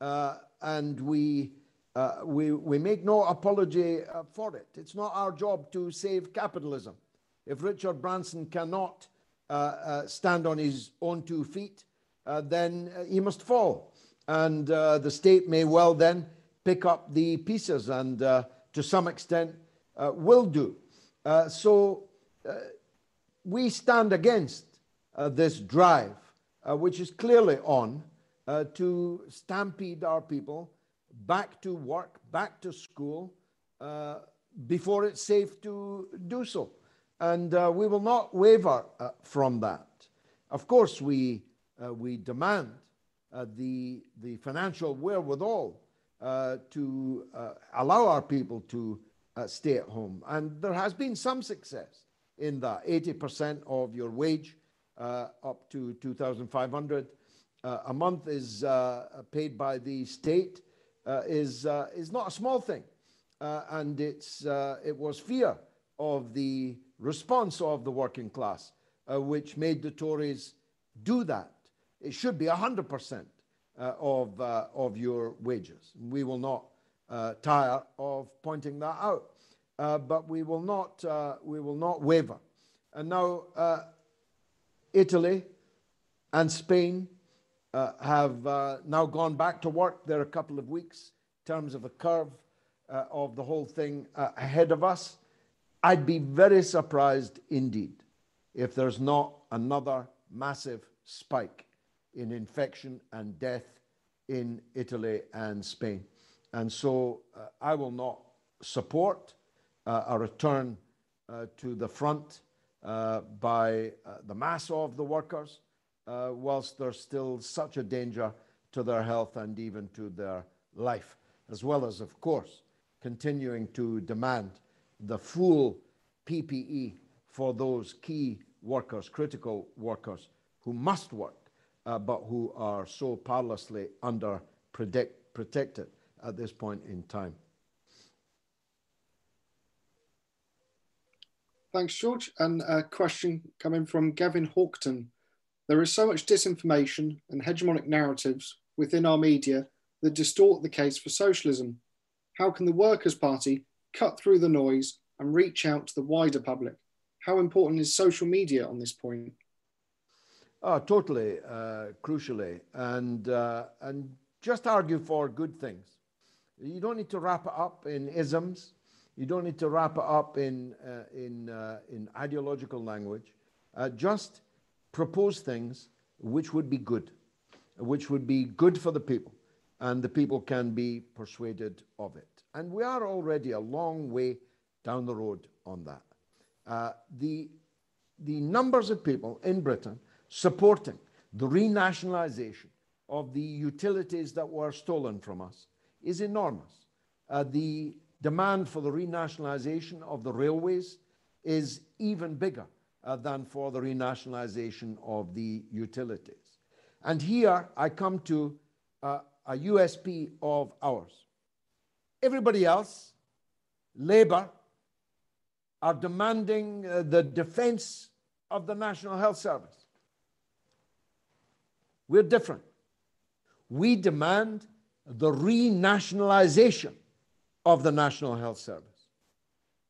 Uh, and we, uh, we, we make no apology uh, for it. It's not our job to save capitalism. If Richard Branson cannot stand on his own two feet, then he must fall. And the state may well then pick up the pieces and to some extent will do. so we stand against this drive, which is clearly on uh, to stampede our people back to work, back to school, uh, before it's safe to do so. And uh, we will not waver uh, from that. Of course, we, uh, we demand uh, the, the financial wherewithal to allow our people to stay at home. And there has been some success in that 80% of your wage up to 2,500 uh, a month is uh, paid by the state uh, is, uh, is not a small thing. Uh, and it's, uh, it was fear of the response of the working class which made the Tories do that. It should be 100% of, of your wages. We will not tire of pointing that out. but we will not, we will not waver. And now, Italy and Spain uh, have uh, now gone back to work. There are a couple of weeks in terms of the curve uh, of the whole thing uh, ahead of us. I'd be very surprised indeed if there's not another massive spike in infection and death in Italy and Spain. And so uh, I will not support uh, a return to the front by the mass of the workers uh, whilst there's still such a danger to their health and even to their life, as well as, of course, continuing to demand the full PPE for those key workers, critical workers who must work, uh, but who are so powerlessly under predict, protected at this point in time. Thanks, George. And a question coming from Gavin Hawkton. There is so much disinformation and hegemonic narratives within our media that distort the case for socialism. How can the Workers' Party cut through the noise and reach out to the wider public? How important is social media on this point? Oh, totally, uh, crucially, and uh, and just argue for good things. You don't need to wrap it up in isms. You don't need to wrap it up in uh, in uh, in ideological language. Uh, just propose things which would be good, which would be good for the people, and the people can be persuaded of it. And we are already a long way down the road on that. Uh, the, the numbers of people in Britain supporting the renationalization of the utilities that were stolen from us is enormous. Uh, the demand for the renationalization of the railways is even bigger uh, than for the renationalization of the utilities. And here I come to uh, a USP of ours. Everybody else, Labour, are demanding uh, the defense of the National Health Service. We're different. We demand the renationalization of the National Health Service.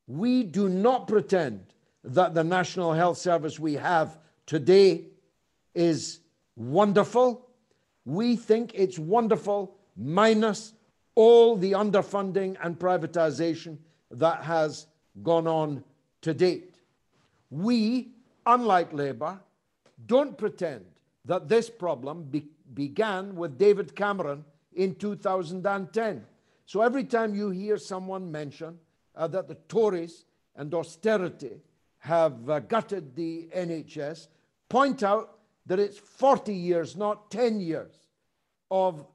We do not pretend that the National Health Service we have today is wonderful We think it's wonderful, minus all the underfunding and privatization that has gone on to date. We, unlike Labour, don't pretend that this problem be began with David Cameron in 2010. So every time you hear someone mention uh, that the Tories and austerity have uh, gutted the NHS, point out that it's 40 years, not 10 years, of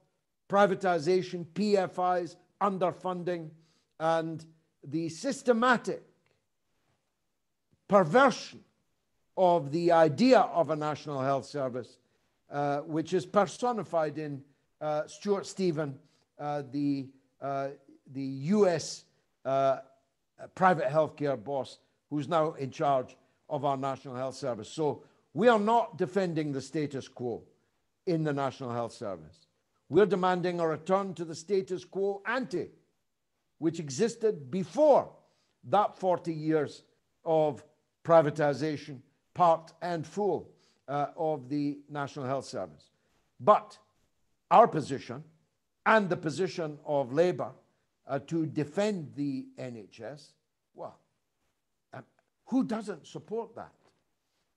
privatization, PFIs, underfunding, and the systematic perversion of the idea of a national health service, uh, which is personified in uh, Stuart Stephen, uh, the, uh, the US uh, private healthcare boss, who's now in charge of our National Health Service. So we are not defending the status quo in the National Health Service. We're demanding a return to the status quo ante, which existed before that 40 years of privatization, part and full, uh, of the National Health Service. But our position and the position of Labour uh, to defend the NHS, well, um, who doesn't support that?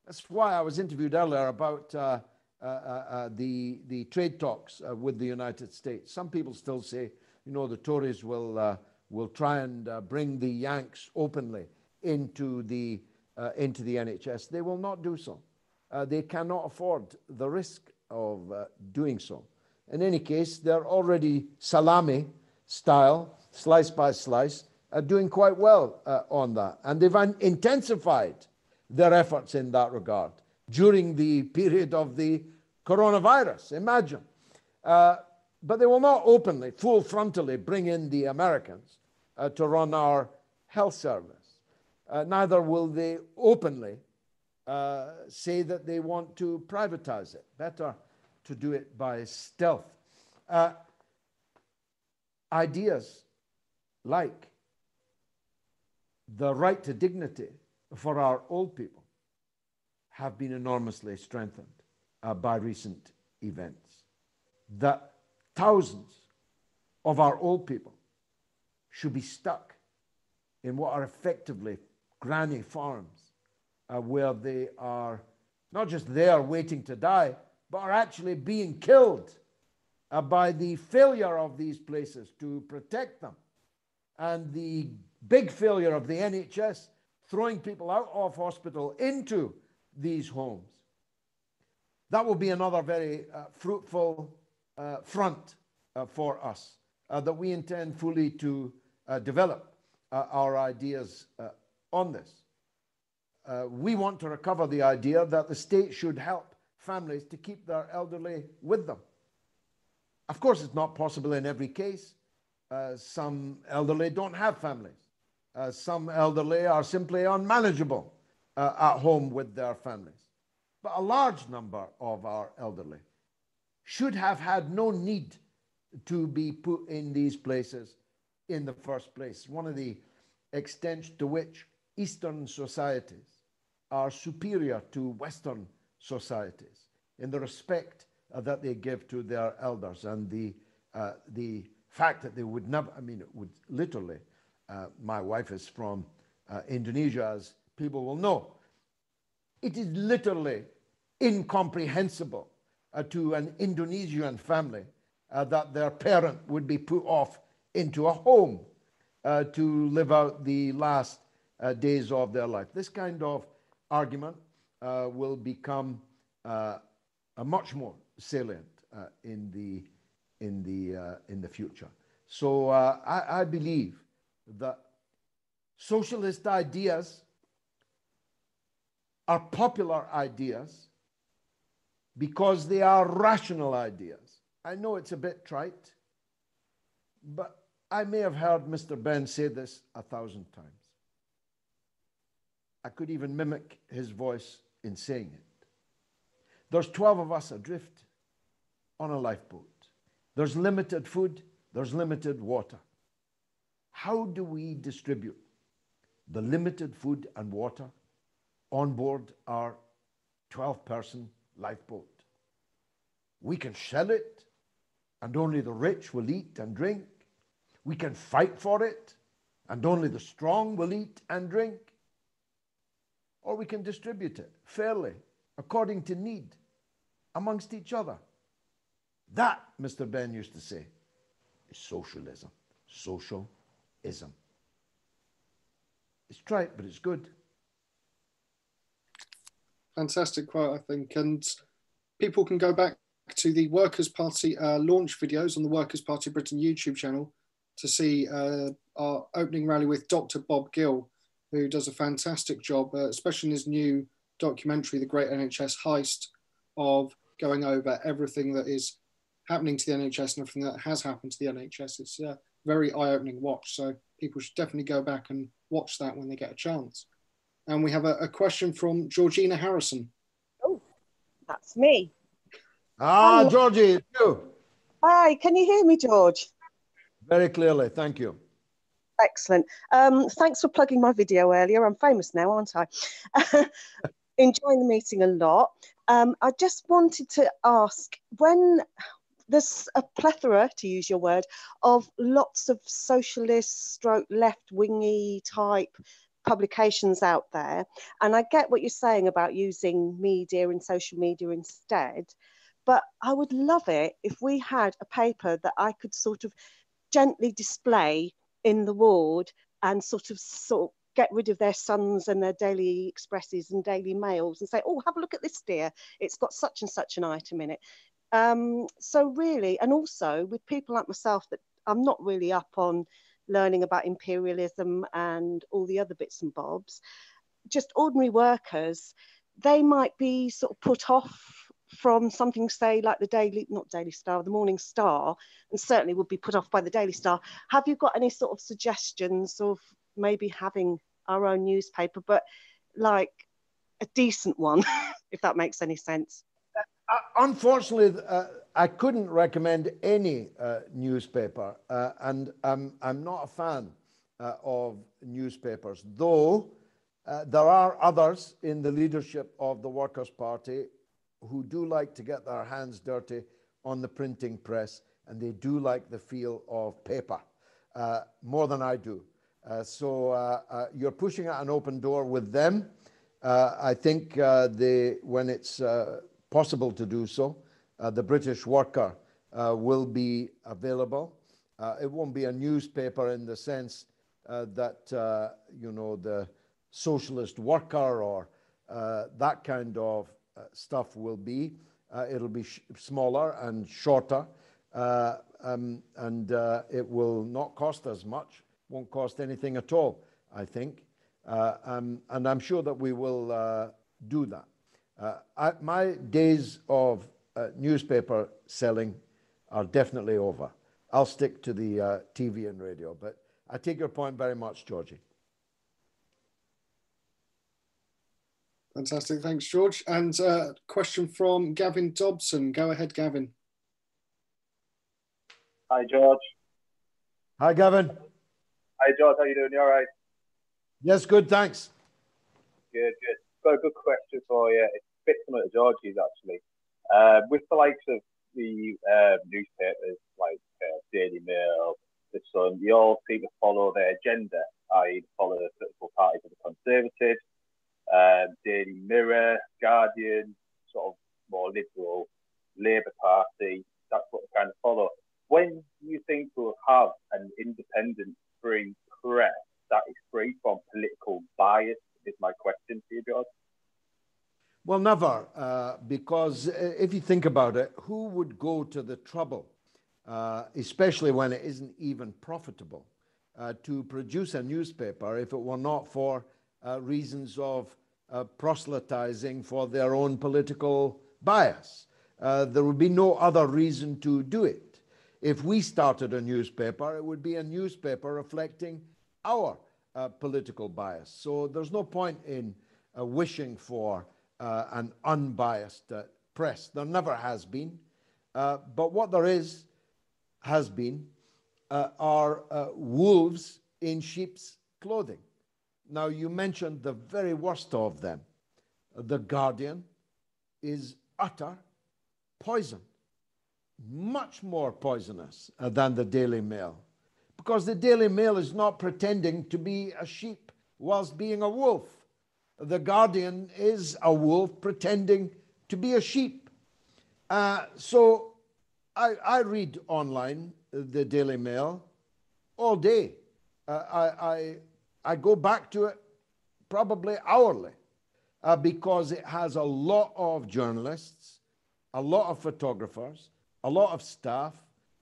That's why I was interviewed earlier about uh, uh, uh, uh the, the trade talks with the United States. Some people still say, you know, the Tories will, will try and bring the Yanks openly into the, into the NHS. They will not do so. they cannot afford the risk of doing so. In any case, they're already salami style, slice by slice, are doing quite well uh, on that. And they've intensified their efforts in that regard during the period of the coronavirus. Imagine. Uh, but they will not openly, full frontally bring in the Americans uh, to run our health service. Uh, neither will they openly uh, say that they want to privatize it. Better to do it by stealth. Uh, ideas like the right to dignity for our old people have been enormously strengthened uh, by recent events. That thousands of our old people should be stuck in what are effectively granny farms uh, where they are not just there waiting to die, but are actually being killed uh, by the failure of these places to protect them and the big failure of the NHS throwing people out of hospital into these homes. That will be another very uh, fruitful uh, front uh, for us uh, that we intend fully to uh, develop our ideas on this. we want to recover the idea that the state should help families to keep their elderly with them. Of course, it's not possible in every case. Uh, some elderly don't have families. Uh, some elderly are simply unmanageable uh, at home with their families. But a large number of our elderly should have had no need to be put in these places in the first place. One of the extents to which Eastern societies are superior to Western societies in the respect uh, that they give to their elders and the, uh, the fact that they would never, I mean, it would literally, uh, my wife is from uh, Indonesia, as people will know. It is literally incomprehensible uh, to an Indonesian family uh, that their parent would be put off into a home to live out the last days of their life. This kind of argument will become much more salient uh, in the in the uh, in the future. So uh, I, I believe that socialist ideas are popular ideas because they are rational ideas. I know it's a bit trite, but I may have heard Mr. Benn say this a thousand times. I could even mimic his voice in saying it. There's 12 of us adrift on a lifeboat. There's limited food, there's limited water. How do we distribute the limited food and water on board our 12 person lifeboat? We can sell it, and only the rich will eat and drink. We can fight for it, and only the strong will eat and drink. Or we can distribute it fairly, according to need, amongst each other. That, Mr. Benn used to say, is socialism. Socialism. It's trite, but it's good. Fantastic quote, I think. And people can go back to the Workers' Party uh, launch videos on the Workers' Party Britain YouTube channel to see uh, our opening rally with Dr. Bob Gill, who does a fantastic job, uh, especially in his new documentary, The Great NHS Heist, of going over everything that is happening to the NHS and everything that has happened to the NHS. It's a very eye opening watch. So people should definitely go back and watch that when they get a chance. And we have a, a question from Georgina Harrison. Oh, that's me. Ah, Hi. Georgie, it's you. Hi, can you hear me, George? Very clearly, thank you. Excellent. Um, thanks for plugging my video earlier. I'm famous now, aren't I? Enjoying the meeting a lot. Um, I just wanted to ask when there's a plethora, to use your word, of lots of socialist stroke left wingy type publications out there. And I get what you're saying about using media and social media instead. But I would love it if we had a paper that I could sort of gently display in the ward and sort of sort of get rid of their Suns and their daily expresses and daily mails and say, oh, have a look at this, dear. It's got such and such an item in it. Um, so really, and also with people like myself that I'm not really up on learning about imperialism and all the other bits and bobs, just ordinary workers, they might be sort of put off from something, say, like the Daily, not Daily Star, the Morning Star, and certainly would be put off by the Daily Star. Have you got any sort of suggestions of maybe having our own newspaper, but like a decent one, if that makes any sense? Uh, unfortunately, uh, I couldn't recommend any uh, newspaper, uh, and I'm, I'm not a fan uh, of newspapers, though uh, there are others in the leadership of the Workers' Party who do like to get their hands dirty on the printing press, and they do like the feel of paper more than I do. so you're pushing an open door with them. I think they, when it's possible to do so. Uh, the British worker uh, will be available. Uh, it won't be a newspaper in the sense uh, that, uh, you know, the socialist worker or uh, that kind of stuff will be. it'll be smaller and shorter, um, and it will not cost as much, won't cost anything at all, I think. Um, and I'm sure that we will do that. Uh, I, my days of uh, newspaper selling are definitely over. I'll stick to the uh, TV and radio, but I take your point very much, Georgie. Fantastic. Thanks, George. And uh, question from Gavin Dobson. Go ahead, Gavin. Hi, George. Hi, Gavin. Hi, George. How are you doing? You all right? Yes, good. Thanks. Good, good. Got a good question for you. It's bit similar to George's, actually. Uh, with the likes of the uh, newspapers like uh, Daily Mail, The Sun, they all seem to follow their agenda, i.e., follow the political parties of the Conservatives, um, Daily Mirror, Guardian, sort of more liberal, Labour Party. That's what they kind of follow. When do you think we'll have an independent, free press that is free from political bias? Is my question to you, George. Well, never, uh, because uh, if you think about it, who would go to the trouble, uh, especially when it isn't even profitable, uh, to produce a newspaper if it were not for uh, reasons of uh, proselytizing for their own political bias? there would be no other reason to do it. If we started a newspaper, it would be a newspaper reflecting our political bias. So there's no point in wishing for uh, an unbiased uh, press. There never has been. Uh, but what there is, has been, uh, are uh, wolves in sheep's clothing. Now, you mentioned the very worst of them. The Guardian is utter poison. much more poisonous than the Daily Mail because the Daily Mail is not pretending to be a sheep whilst being a wolf. The Guardian is a wolf pretending to be a sheep. Uh, so I, I, read online the Daily Mail all day. Uh, I, I, go back to it probably hourly uh, because it has a lot of journalists, a lot of photographers, a lot of staff.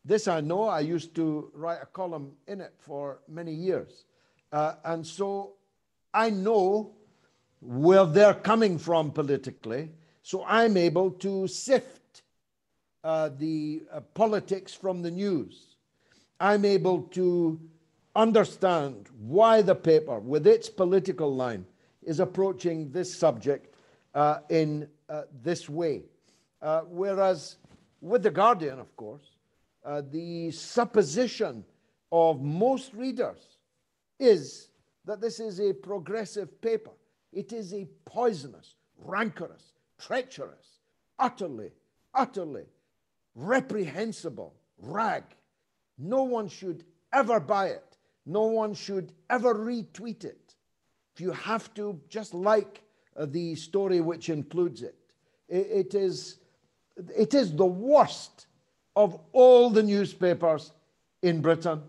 This I know, I used to write a column in it for many years. Uh, and so I know where they're coming from politically, so I'm able to sift uh, the uh, politics from the news. I'm able to understand why the paper, with its political line, is approaching this subject uh, in uh, this way. Uh, whereas with The Guardian, of course, uh, the supposition of most readers is that this is a progressive paper. It is a poisonous, rancorous, treacherous, utterly, utterly reprehensible rag. No one should ever buy it. No one should ever retweet it. If you have to, just like uh, the story which includes it, it, it is it is the worst of all the newspapers in Britain,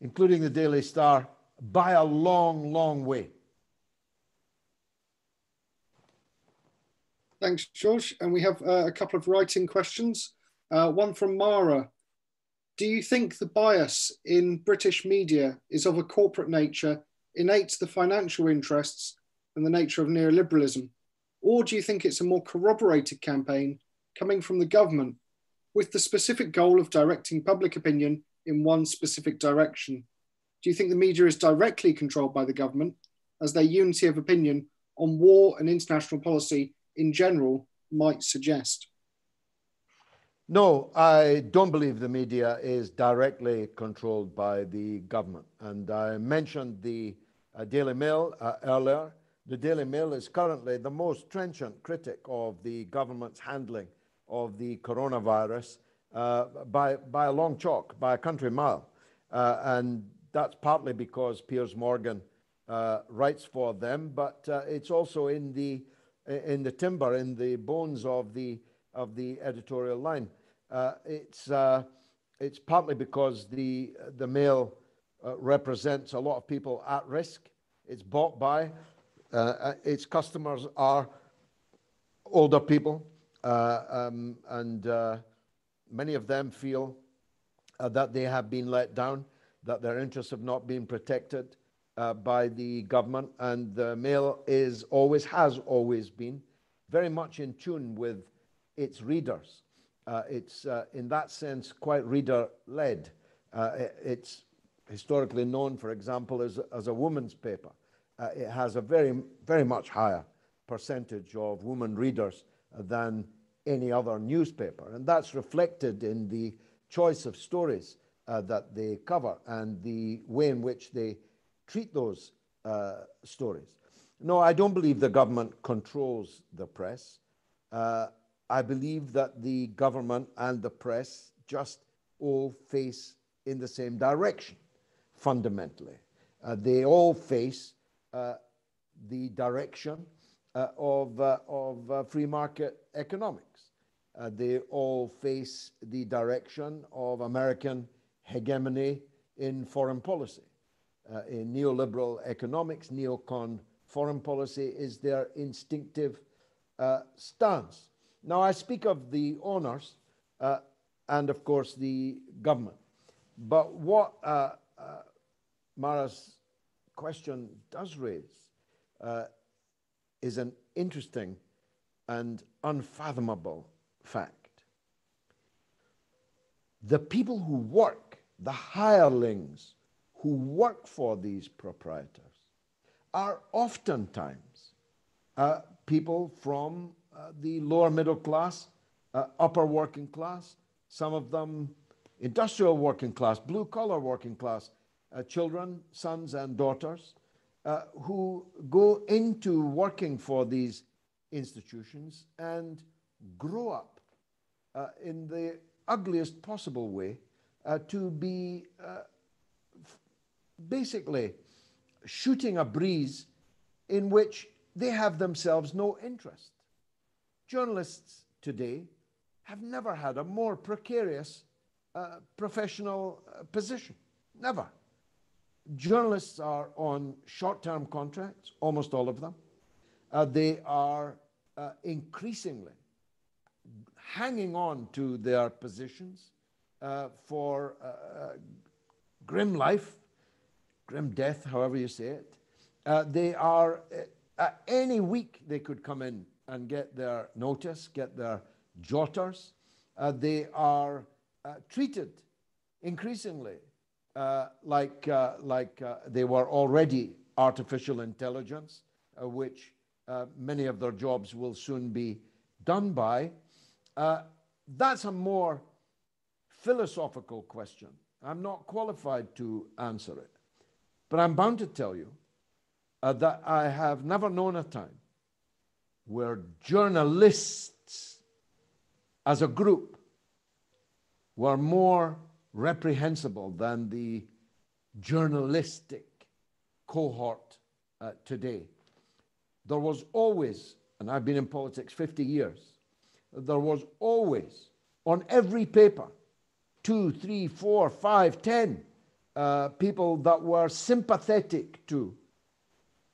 including the Daily Star, by a long, long way. Thanks, George. And we have uh, a couple of writing questions. Uh, one from Mara. Do you think the bias in British media is of a corporate nature, innate to the financial interests and the nature of neoliberalism? Or do you think it's a more corroborated campaign coming from the government with the specific goal of directing public opinion in one specific direction? Do you think the media is directly controlled by the government as their unity of opinion on war and international policy in general might suggest? No, I don't believe the media is directly controlled by the government. And I mentioned the uh, Daily Mail uh, earlier. The Daily Mail is currently the most trenchant critic of the government's handling of the coronavirus uh, by, by a long chalk, by a country mile. Uh, and that's partly because Piers Morgan uh, writes for them, but uh, it's also in the, in the timber, in the bones of the, of the editorial line. Uh, it's, uh, it's partly because the, the Mail represents a lot of people at risk. It's bought by, its customers are older people, uh, um, and uh, many of them feel uh, that they have been let down, that their interests have not been protected by the government. And the Mail is always, has always been, very much in tune with its readers. Uh, it's, uh, in that sense, quite reader led. Uh, it's historically known, for example, as, as a woman's paper. it has a very, very much higher percentage of women readers than any other newspaper. And that's reflected in the choice of stories uh, that they cover and the way in which they treat those uh, stories. No, I don't believe the government controls the press. Uh, I believe that the government and the press just all face in the same direction, fundamentally. Uh, they all face uh, the direction uh, of, uh, of uh, free market economics. they all face the direction of American hegemony in foreign policy. in neoliberal economics, neocon foreign policy is their instinctive stance. Now, I speak of the owners uh, and, of course, the government. But what uh, uh, Mara's question does raise is an interesting and unfathomable fact. The people who work, the hirelings who work for these proprietors, are oftentimes uh, people from uh, the lower middle class, uh, upper working class, some of them industrial working class, blue collar working class, uh, children, sons, and daughters uh, who go into working for these institutions and grow up uh, in the ugliest possible way uh, to be uh, basically shooting a breeze in which they have themselves no interest. Journalists today have never had a more precarious uh, professional uh, position. Never. Journalists are on short term contracts, almost all of them. Uh, they are uh, increasingly hanging on to their positions uh, for uh, grim life, grim death, however you say it. they are, any week, they could come in and get their notice, get their jotters. Uh, they are uh, treated increasingly uh, like, uh, like uh, they were already artificial intelligence, uh, which many of their jobs will soon be done by. that's a more philosophical question. I'm not qualified to answer it. But I'm bound to tell you that I have never known a time where journalists as a group were more reprehensible than the journalistic cohort uh, today. There was always, and I've been in politics 50 years, there was always on every paper two, three, four, five, ten uh, people that were sympathetic to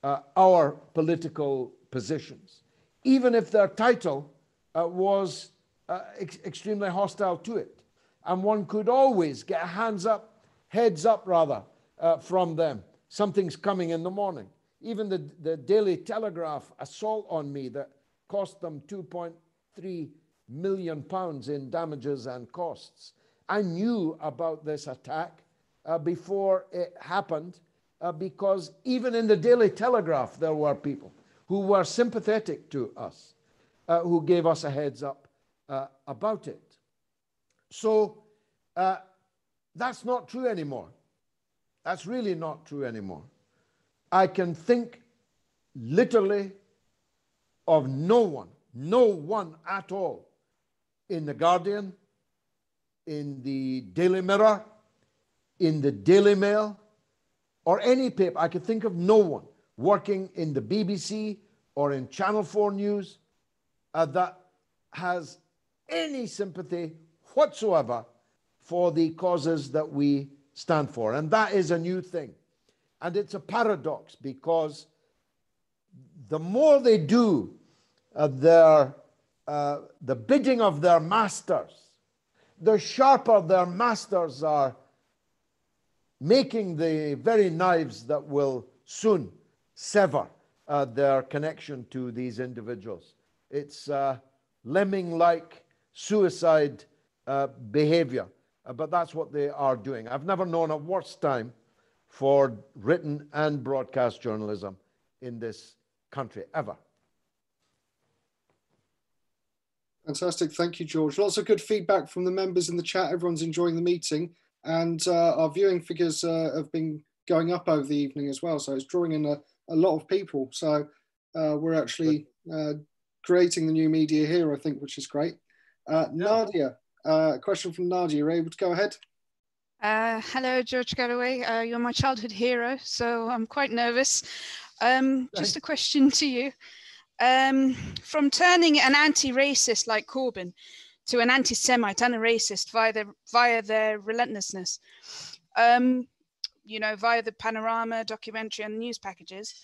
uh, our political positions even if their title uh, was uh, ex- extremely hostile to it. And one could always get hands up, heads up rather, uh, from them. Something's coming in the morning. Even the, the Daily Telegraph assault on me that cost them 2.3 million pounds in damages and costs. I knew about this attack uh, before it happened uh, because even in the Daily Telegraph there were people who were sympathetic to us, uh, who gave us a heads up uh, about it. So uh, that's not true anymore. That's really not true anymore. I can think literally of no one, no one at all in The Guardian, in the Daily Mirror, in the Daily Mail, or any paper. I can think of no one working in the BBC or in Channel 4 News uh, that has any sympathy whatsoever for the causes that we stand for. And that is a new thing. And it's a paradox because the more they do uh, their, uh, the bidding of their masters, the sharper their masters are making the very knives that will soon sever uh, their connection to these individuals. It's uh, lemming like suicide uh, behavior, uh, but that's what they are doing. I've never known a worse time for written and broadcast journalism in this country, ever. Fantastic. Thank you, George. Lots of good feedback from the members in the chat. Everyone's enjoying the meeting. And uh, our viewing figures uh, have been going up over the evening as well. So it's drawing in a, a lot of people. So uh, we're actually uh, creating the new media here, I think, which is great. Uh, Nadia, uh, a question from Nadia. Are you able to go ahead? Uh, hello, George Galloway. Uh, you're my childhood hero, so I'm quite nervous. Um, just a question to you. Um, from turning an anti-racist like Corbyn to an anti-Semite and a racist via, the, via their relentlessness, um, you know, via the panorama documentary and news packages.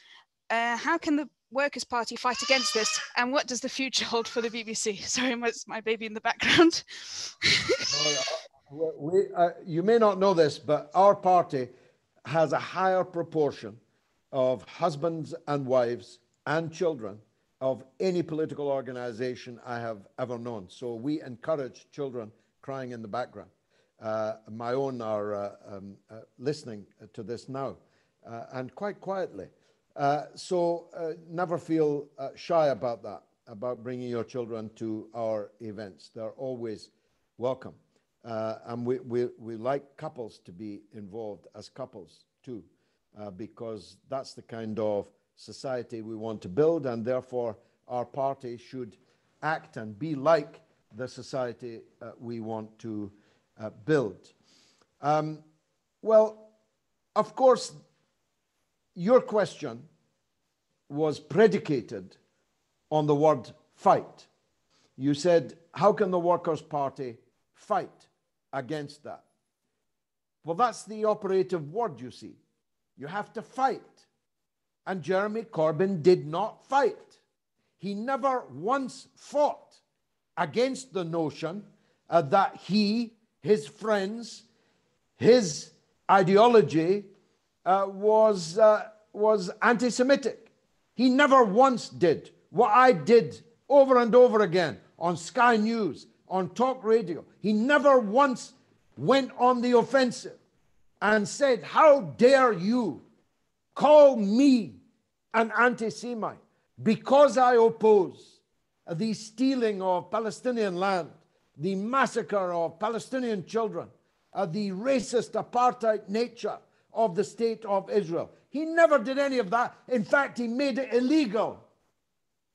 Uh, how can the Workers' Party fight against this? And what does the future hold for the BBC? Sorry, it's my baby in the background. we, uh, you may not know this, but our party has a higher proportion of husbands and wives and children of any political organization I have ever known. So we encourage children crying in the background uh, my own are uh, um, uh, listening to this now, uh, and quite quietly. Uh, so uh, never feel shy about that, about bringing your children to our events. They're always welcome. and we, we, we like couples to be involved as couples too, because that's the kind of society we want to build, and therefore our party should act and be like the society uh, we want to uh, build. Um, well, of course, your question was predicated on the word fight. You said, How can the Workers' Party fight against that? Well, that's the operative word, you see. You have to fight. And Jeremy Corbyn did not fight. He never once fought against the notion uh, that he, his friends, his ideology uh, was, uh, was anti Semitic. He never once did what I did over and over again on Sky News, on talk radio. He never once went on the offensive and said, How dare you call me an anti Semite because I oppose the stealing of Palestinian land, the massacre of Palestinian children, uh, the racist apartheid nature of the state of Israel. He never did any of that. In fact, he made it illegal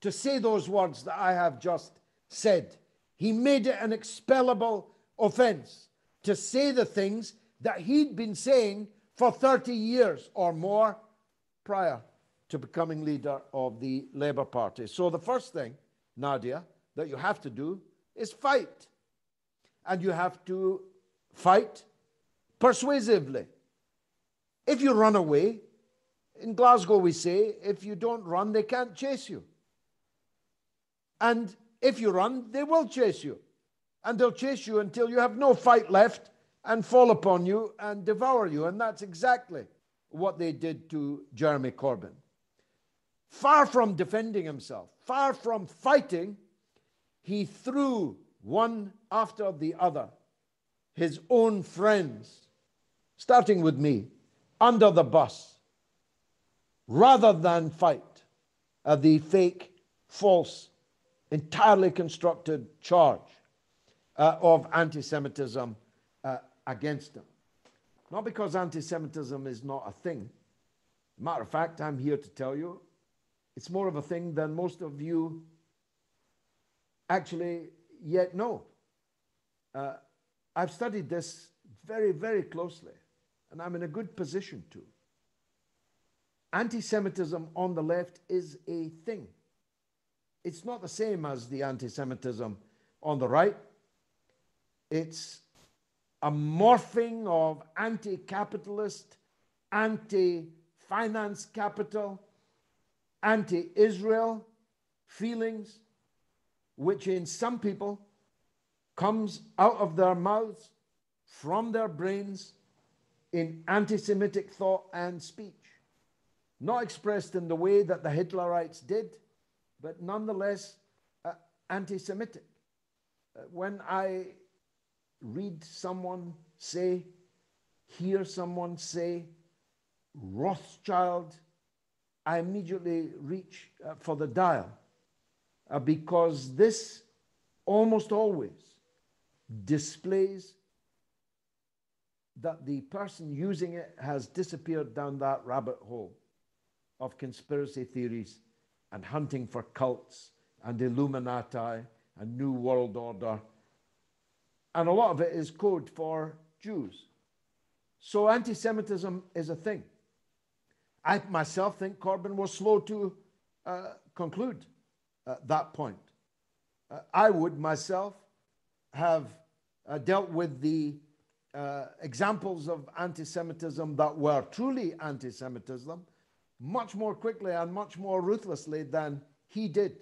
to say those words that I have just said. He made it an expellable offense to say the things that he'd been saying for 30 years or more prior to becoming leader of the Labour Party. So the first thing, Nadia, that you have to do is fight. And you have to fight persuasively. If you run away, in Glasgow we say, if you don't run, they can't chase you. And if you run, they will chase you. And they'll chase you until you have no fight left and fall upon you and devour you. And that's exactly what they did to Jeremy Corbyn. Far from defending himself, far from fighting, he threw one after the other his own friends, starting with me, under the bus, rather than fight uh, the fake, false, entirely constructed charge uh, of anti Semitism uh, against them. Not because anti Semitism is not a thing. Matter of fact, I'm here to tell you it's more of a thing than most of you actually yet no. Uh, I've studied this very, very closely, and I'm in a good position to. Anti Semitism on the left is a thing. It's not the same as the anti Semitism on the right. It's a morphing of anti capitalist, anti finance capital, anti Israel feelings, which in some people comes out of their mouths, from their brains, in anti Semitic thought and speech. Not expressed in the way that the Hitlerites did, but nonetheless uh, anti Semitic. Uh, when I read someone say, hear someone say, Rothschild, I immediately reach uh, for the dial uh, because this almost always displays that the person using it has disappeared down that rabbit hole of conspiracy theories and hunting for cults and Illuminati and New World Order. And a lot of it is code for Jews. So anti Semitism is a thing. I myself think Corbyn was slow to uh, conclude uh, that point. Uh, I would myself have uh, dealt with the uh, examples of anti Semitism that were truly anti Semitism much more quickly and much more ruthlessly than he did.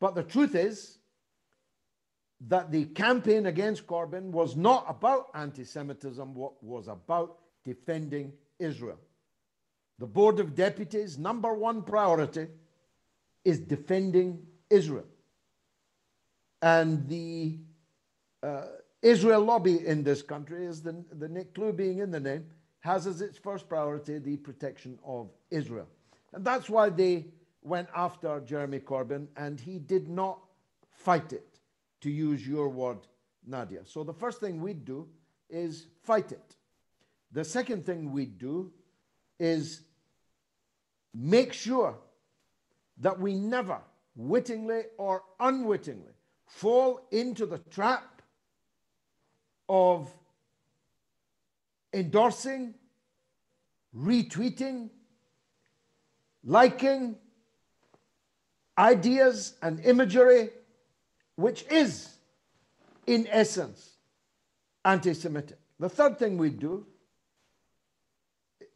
But the truth is that the campaign against Corbyn was not about anti Semitism, what was about defending Israel. The Board of Deputies' number one priority is defending Israel. And the uh, Israel lobby in this country, is the, the clue being in the name, has as its first priority the protection of Israel. And that's why they went after Jeremy Corbyn, and he did not fight it, to use your word, Nadia. So the first thing we'd do is fight it. The second thing we'd do is make sure that we never, wittingly or unwittingly, fall into the trap of endorsing, retweeting, liking ideas and imagery which is, in essence, anti Semitic. The third thing we do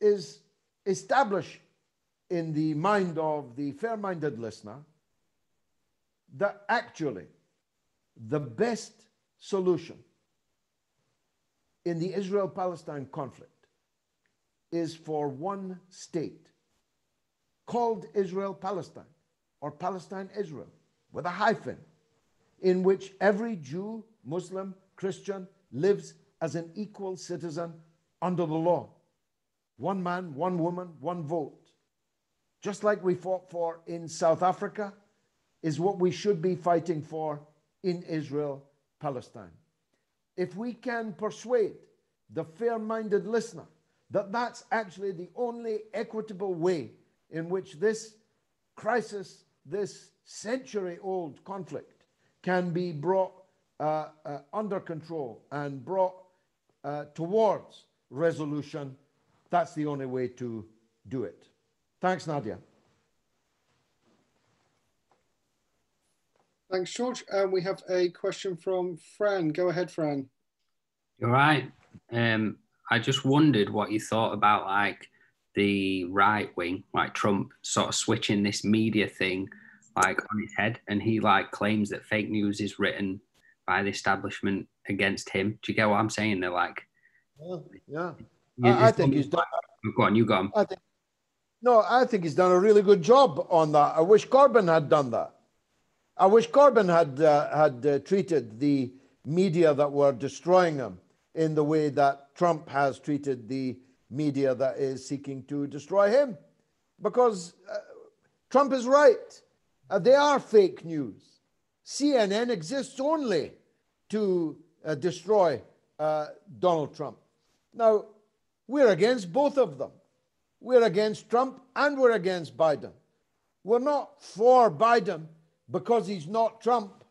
is establish in the mind of the fair minded listener that actually the best solution in the Israel Palestine conflict is for one state called Israel Palestine or Palestine Israel with a hyphen in which every Jew, Muslim, Christian lives as an equal citizen under the law. One man, one woman, one vote. Just like we fought for in South Africa, is what we should be fighting for in Israel, Palestine. If we can persuade the fair minded listener that that's actually the only equitable way in which this crisis, this century old conflict, can be brought uh, uh, under control and brought uh, towards resolution, that's the only way to do it. Thanks, Nadia. Thanks, George. And we have a question from Fran. Go ahead, Fran. You're right. Um, I just wondered what you thought about like the right wing, like Trump sort of switching this media thing like on his head, and he like claims that fake news is written by the establishment against him. Do you get what I'm saying? They're like, yeah, yeah. I, I think he's done. Go on, you go on. I think, no, I think he's done a really good job on that. I wish Corbyn had done that. I wish Corbyn had uh, had uh, treated the media that were destroying him in the way that Trump has treated the media that is seeking to destroy him. Because uh, Trump is right. Uh, they are fake news. CNN exists only to uh, destroy uh, Donald Trump. Now, we're against both of them. We're against Trump and we're against Biden. We're not for Biden because he's not Trump.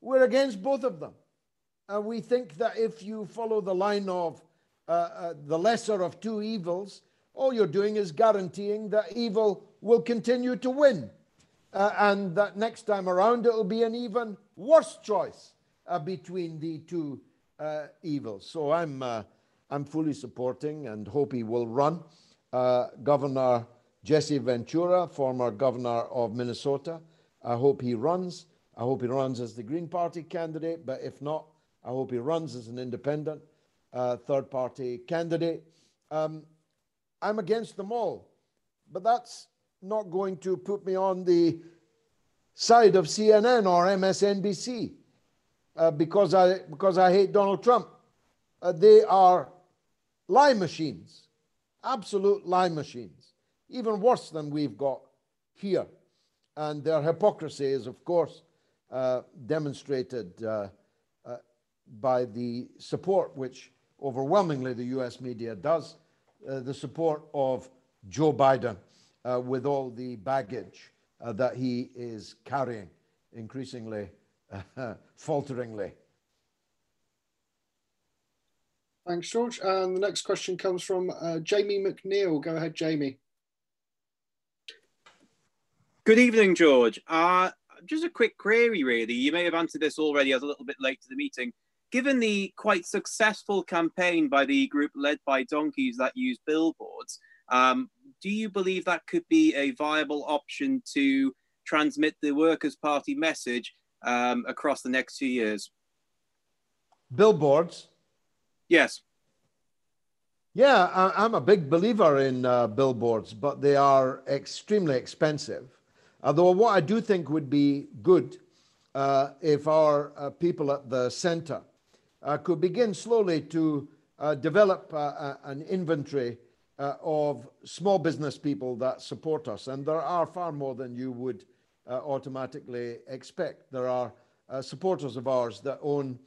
We're against both of them. And we think that if you follow the line of uh, uh, the lesser of two evils, all you're doing is guaranteeing that evil will continue to win. Uh, and that next time around it'll be an even worse choice uh, between the two uh, evils. So I'm, uh, I'm fully supporting and hope he will run. Governor Jesse Ventura, former governor of Minnesota, I hope he runs. I hope he runs as the Green Party candidate, but if not, I hope he runs as an independent uh, third party candidate. Um, I'm against them all, but that's not going to put me on the side of CNN or MSNBC uh, because, I, because I hate Donald Trump. Uh, they are lie machines, absolute lie machines, even worse than we've got here and their hypocrisy is, of course, uh, demonstrated uh, uh, by the support which overwhelmingly the US media does, uh, the support of Joe Biden uh, with all the baggage uh, that he is carrying increasingly, falteringly. Thanks, George. And the next question comes from Jamie McNeil. Go ahead, Jamie. Good evening, George. Uh, just a quick query, really. You may have answered this already. I was a little bit late to the meeting. Given the quite successful campaign by the group led by donkeys that use billboards, um, do you believe that could be a viable option to transmit the Workers' Party message um, across the next two years? Billboards? Yes. Yeah, I, am a big believer in uh, billboards, but they are extremely expensive. Although what I do think would be good uh, if our uh, people at the center uh, could begin slowly to uh, develop uh, an inventory of small business people that support us. And there are far more than you would automatically expect. There are supporters of ours that own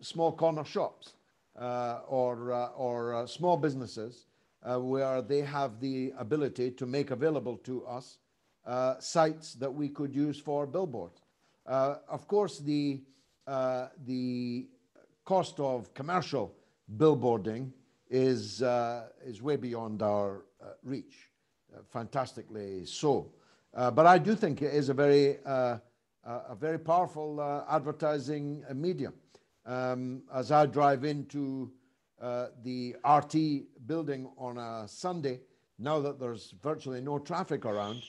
small corner shops or, or small businesses where they have the ability to make available to us uh, sites that we could use for billboards. Uh, of course, the, uh, the cost of commercial billboarding is, uh, is way beyond our uh, reach, uh, fantastically so. Uh, but I do think it is a very, a very powerful advertising medium. Um, as I drive into the RT building on a Sunday, now that there's virtually no traffic around,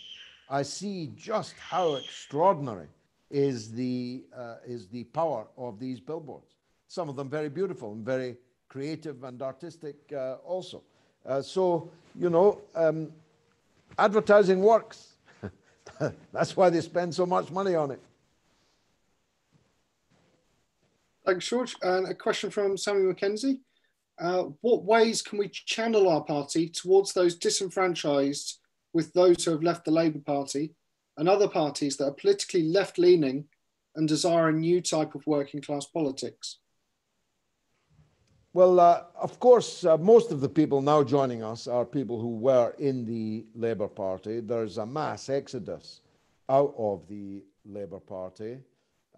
I see just how extraordinary is the, uh, is the power of these billboards. Some of them very beautiful and very creative and artistic uh, also. Uh, so, you know, um, advertising works. That's why they spend so much money on it. Thanks, George. And a question from Sammy McKenzie. Uh, what ways can we channel our party towards those disenfranchised with those who have left the Labour Party and other parties that are politically left leaning and desire a new type of working class politics? Well, uh, of course, uh, most of the people now joining us are people who were in the Labour Party. There's a mass exodus out of the Labour Party.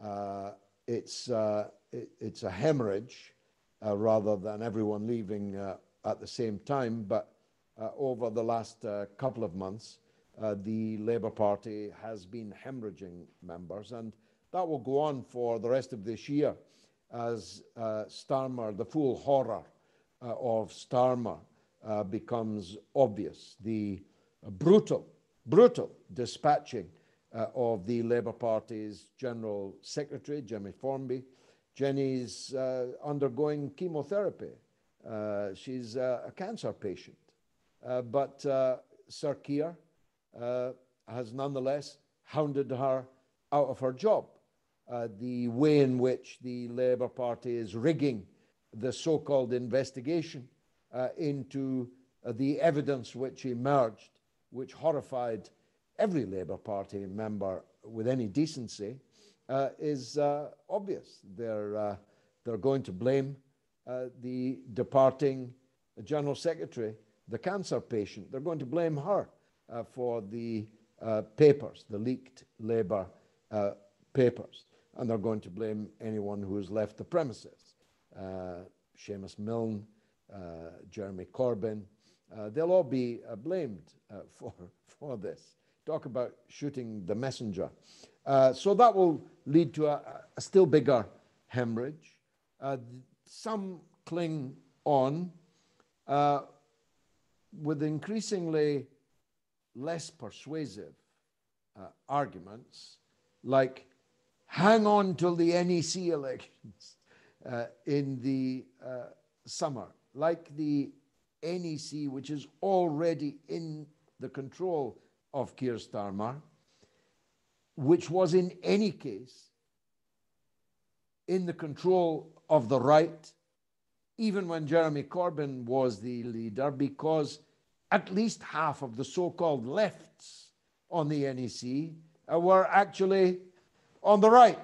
Uh, it's, uh, it, it's a hemorrhage uh, rather than everyone leaving uh, at the same time. But over the last couple of months, uh, the Labour Party has been hemorrhaging members, and that will go on for the rest of this year as uh, Starmer, the full horror uh, of Starmer uh, becomes obvious. The brutal, brutal dispatching uh, of the Labour Party's General Secretary, Jenny Formby. Jenny's uh, undergoing chemotherapy. she's a cancer patient. but Sir Keir, uh, has nonetheless hounded her out of her job. Uh, the way in which the Labour Party is rigging the so called investigation uh, into uh, the evidence which emerged, which horrified every Labour Party member with any decency, uh, is uh, obvious. They're, they're going to blame the departing General Secretary, the cancer patient. They're going to blame her uh, for the uh, papers, the leaked Labour uh, papers. And they're going to blame anyone who has left the premises. Seamus Milne, Jeremy Corbyn, they'll all be blamed for, for this. Talk about shooting the messenger. Uh, so that will lead to a, a still bigger hemorrhage. Uh, some cling on uh, with increasingly less persuasive uh, arguments like hang on till the NEC elections uh, in the uh, summer, like the NEC, which is already in the control of Keir Starmer, which was in any case in the control of the right, even when Jeremy Corbyn was the leader, because at least half of the so called lefts on the NEC were actually on the right.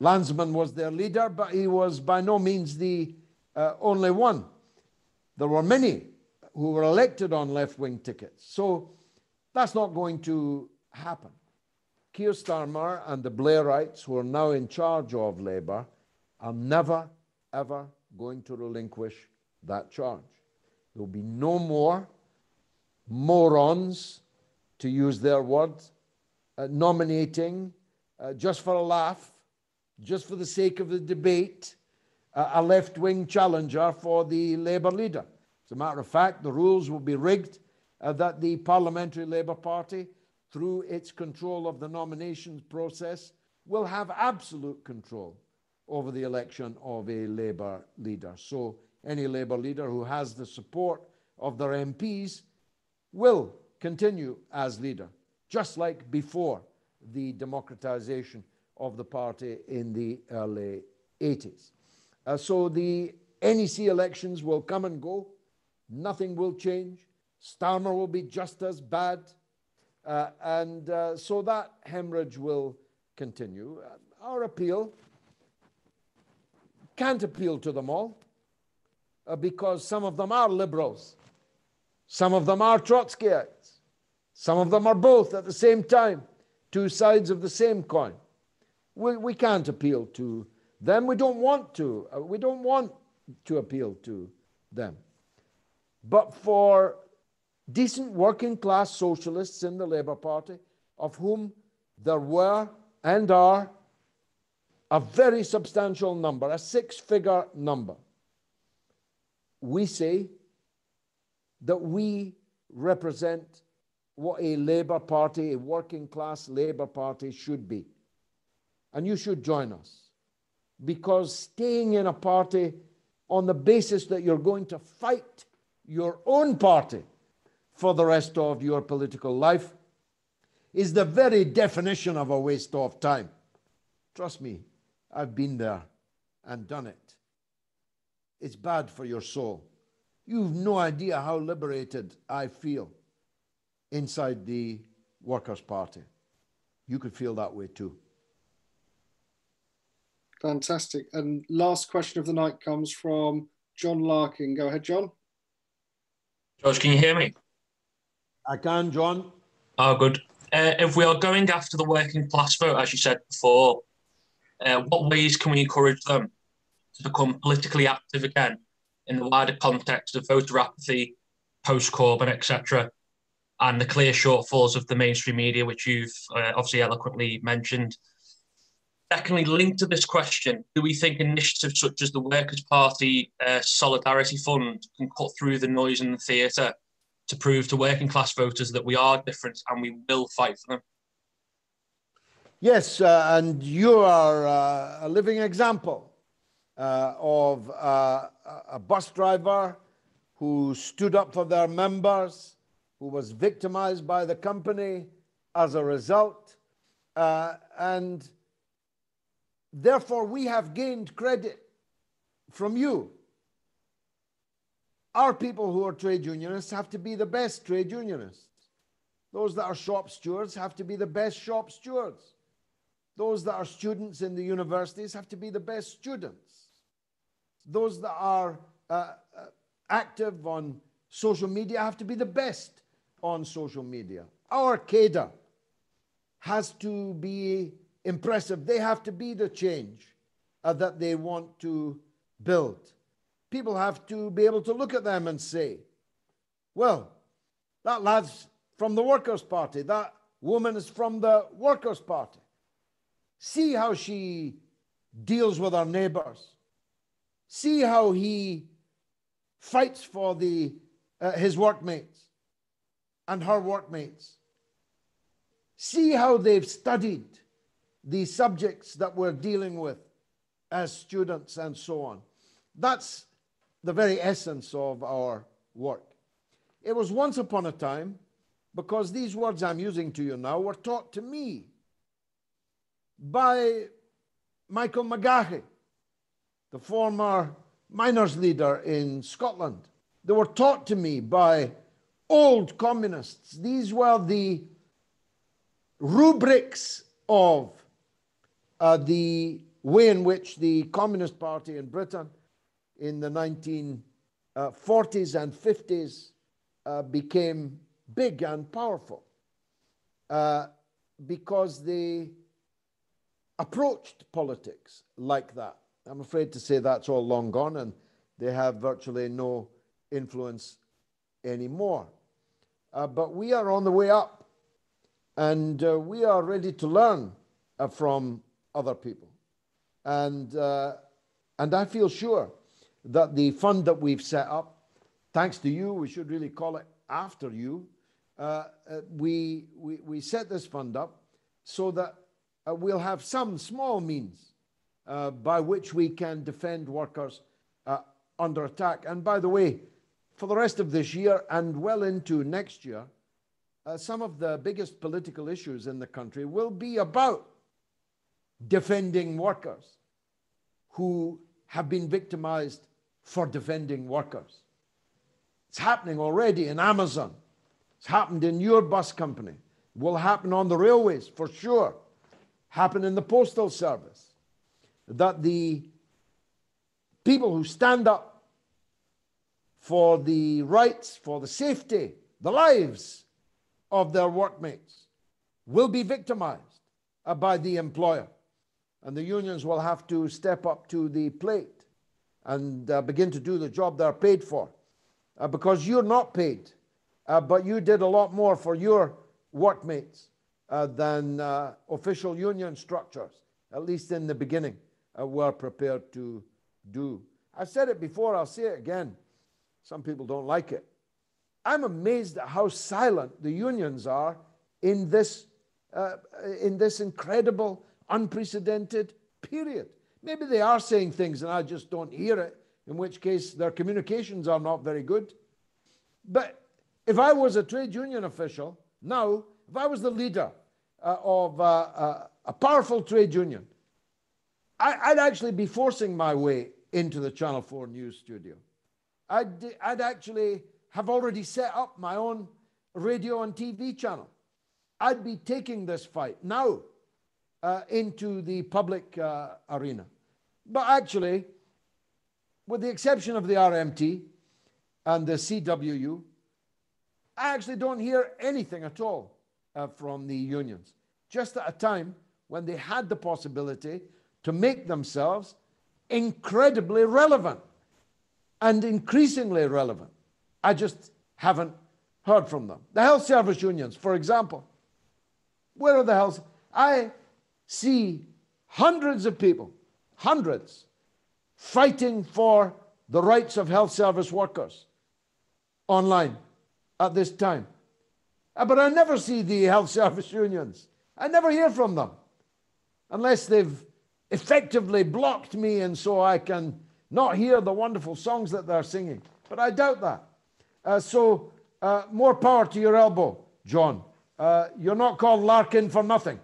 Lansman was their leader, but he was by no means the uh, only one. There were many who were elected on left wing tickets. So that's not going to happen. Keir Starmer and the Blairites, who are now in charge of Labour, are never, ever going to relinquish that charge. There will be no more morons, to use their words, uh, nominating uh, just for a laugh, just for the sake of the debate, uh, a left wing challenger for the Labour leader. As a matter of fact, the rules will be rigged uh, that the Parliamentary Labour Party, through its control of the nominations process, will have absolute control over the election of a Labour leader. So any Labour leader who has the support of their MPs will continue as leader, just like before the democratisation of the party in the early 80s. Uh, so the NEC elections will come and go. Nothing will change. Starmer will be just as bad. Uh, and uh, so that hemorrhage will continue. Uh, our appeal can't appeal to them all uh, because some of them are liberals, some of them are Trotskyites, some of them are both at the same time. two sides of the same coin. We, we can't appeal to them. We don't want to. Uh, we don't want to appeal to them. But for decent working class socialists in the Labour Party, of whom there were and are a very substantial number, a six figure number, we say that we represent what a Labour Party, a working class Labour Party should be. And you should join us. Because staying in a party on the basis that you're going to fight your own party for the rest of your political life is the very definition of a waste of time. Trust me, I've been there and done it. It's bad for your soul. You've no idea how liberated I feel inside the Workers' Party. You could feel that way too. Fantastic. And last question of the night comes from John Larkin. Go ahead, John. George, can you hear me? I can, John. Oh, good. Uh, if we are going after the working class vote, as you said before, uh, what ways can we encourage them to become politically active again in the wider context of voter apathy, post Corbyn, etc., and the clear shortfalls of the mainstream media, which you've uh, obviously eloquently mentioned? Secondly, linked to this question, do we think initiatives such as the Workers' Party uh, Solidarity Fund can cut through the noise in the theatre to prove to working class voters that we are different and we will fight for them? Yes, uh, and you are uh, a living example uh, of uh, a bus driver who stood up for their members, who was victimized by the company as a result, uh, and Therefore, we have gained credit from you. Our people who are trade unionists have to be the best trade unionists. Those that are shop stewards have to be the best shop stewards. Those that are students in the universities have to be the best students. Those that are uh, uh, active on social media have to be the best on social media. Our cadre has to be impressive. They have to be the change uh, that they want to build. People have to be able to look at them and say, well, that lad's from the Workers' Party, that woman is from the Workers' Party. See how she deals with her neighbors. See how he fights for the, uh, his workmates and her workmates. See how they've studied the subjects that we're dealing with as students and so on. That's the very essence of our work. It was once upon a time, because these words I'm using to you now were taught to me by Michael McGahey, the former miners' leader in Scotland. They were taught to me by old communists. These were the rubrics of uh, the way in which the Communist Party in Britain in the 1940s and 50s uh, became big and powerful uh, because they approached politics like that. I'm afraid to say that's all long gone and they have virtually no influence anymore. Uh, but we are on the way up and uh, we are ready to learn uh, from other people. And, uh, and I feel sure that the fund that we've set up, thanks to you, we should really call it after you, uh, uh, we, we, we set this fund up so that uh, we'll have some small means uh, by which we can defend workers uh, under attack. And by the way, for the rest of this year and well into next year, some of the biggest political issues in the country will be about defending workers who have been victimized for defending workers. It's happening already in Amazon. It's happened in your bus company. It will happen on the railways for sure. Happen in the postal service. That the people who stand up for the rights, for the safety, the lives of their workmates will be victimized by the employer. And the unions will have to step up to the plate and uh, begin to do the job they're paid for. Uh, because you're not paid, uh, but you did a lot more for your workmates uh, than uh, official union structures, at least in the beginning, were prepared to do. I've said it before, I'll say it again. Some people don't like it. I'm amazed at how silent the unions are in this, uh, in this incredible, unprecedented period. Maybe they are saying things and I just don't hear it, in which case their communications are not very good. But if I was a trade union official, now, if I was the leader uh, of uh, uh a powerful trade union, I, would actually be forcing my way into the Channel 4 news studio. I'd, I'd actually have already set up my own radio and TV channel. I'd be taking this fight now uh, into the public uh, arena. But actually, with the exception of the RMT and the CWU, I actually don't hear anything at all uh, from the unions. Just at a time when they had the possibility to make themselves incredibly relevant and increasingly relevant. I just haven't heard from them. The health service unions, for example. Where are the health? I see hundreds of people, hundreds, fighting for the rights of health service workers online at this time. Uh, but I never see the health service unions. I never hear from them unless they've effectively blocked me and so I can not hear the wonderful songs that they're singing. But I doubt that. Uh, so, uh, more power to your elbow, John. Uh, you're not called Larkin for nothing.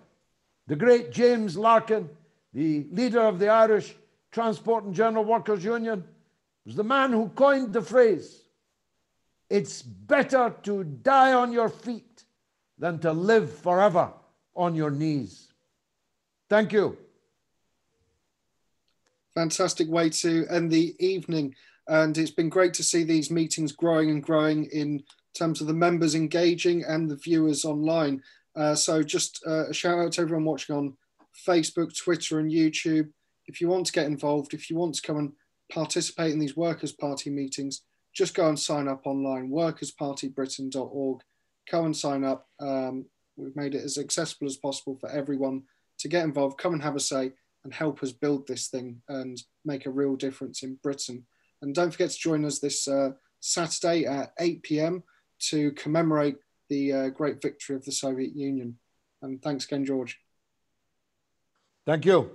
The great James Larkin, the leader of the Irish Transport and General Workers Union, was the man who coined the phrase it's better to die on your feet than to live forever on your knees. Thank you. Fantastic way to end the evening. And it's been great to see these meetings growing and growing in terms of the members engaging and the viewers online. Uh, so just uh, a shout out to everyone watching on Facebook, Twitter, and YouTube. If you want to get involved, if you want to come and participate in these Workers' Party meetings, just go and sign up online, workerspartybritain.org. Come and sign up. Um, we've made it as accessible as possible for everyone to get involved, come and have a say and help us build this thing and make a real difference in Britain. And don't forget to join us this uh, Saturday at 8 pm to commemorate the uh, great victory of the Soviet Union. And thanks again, George. Thank you.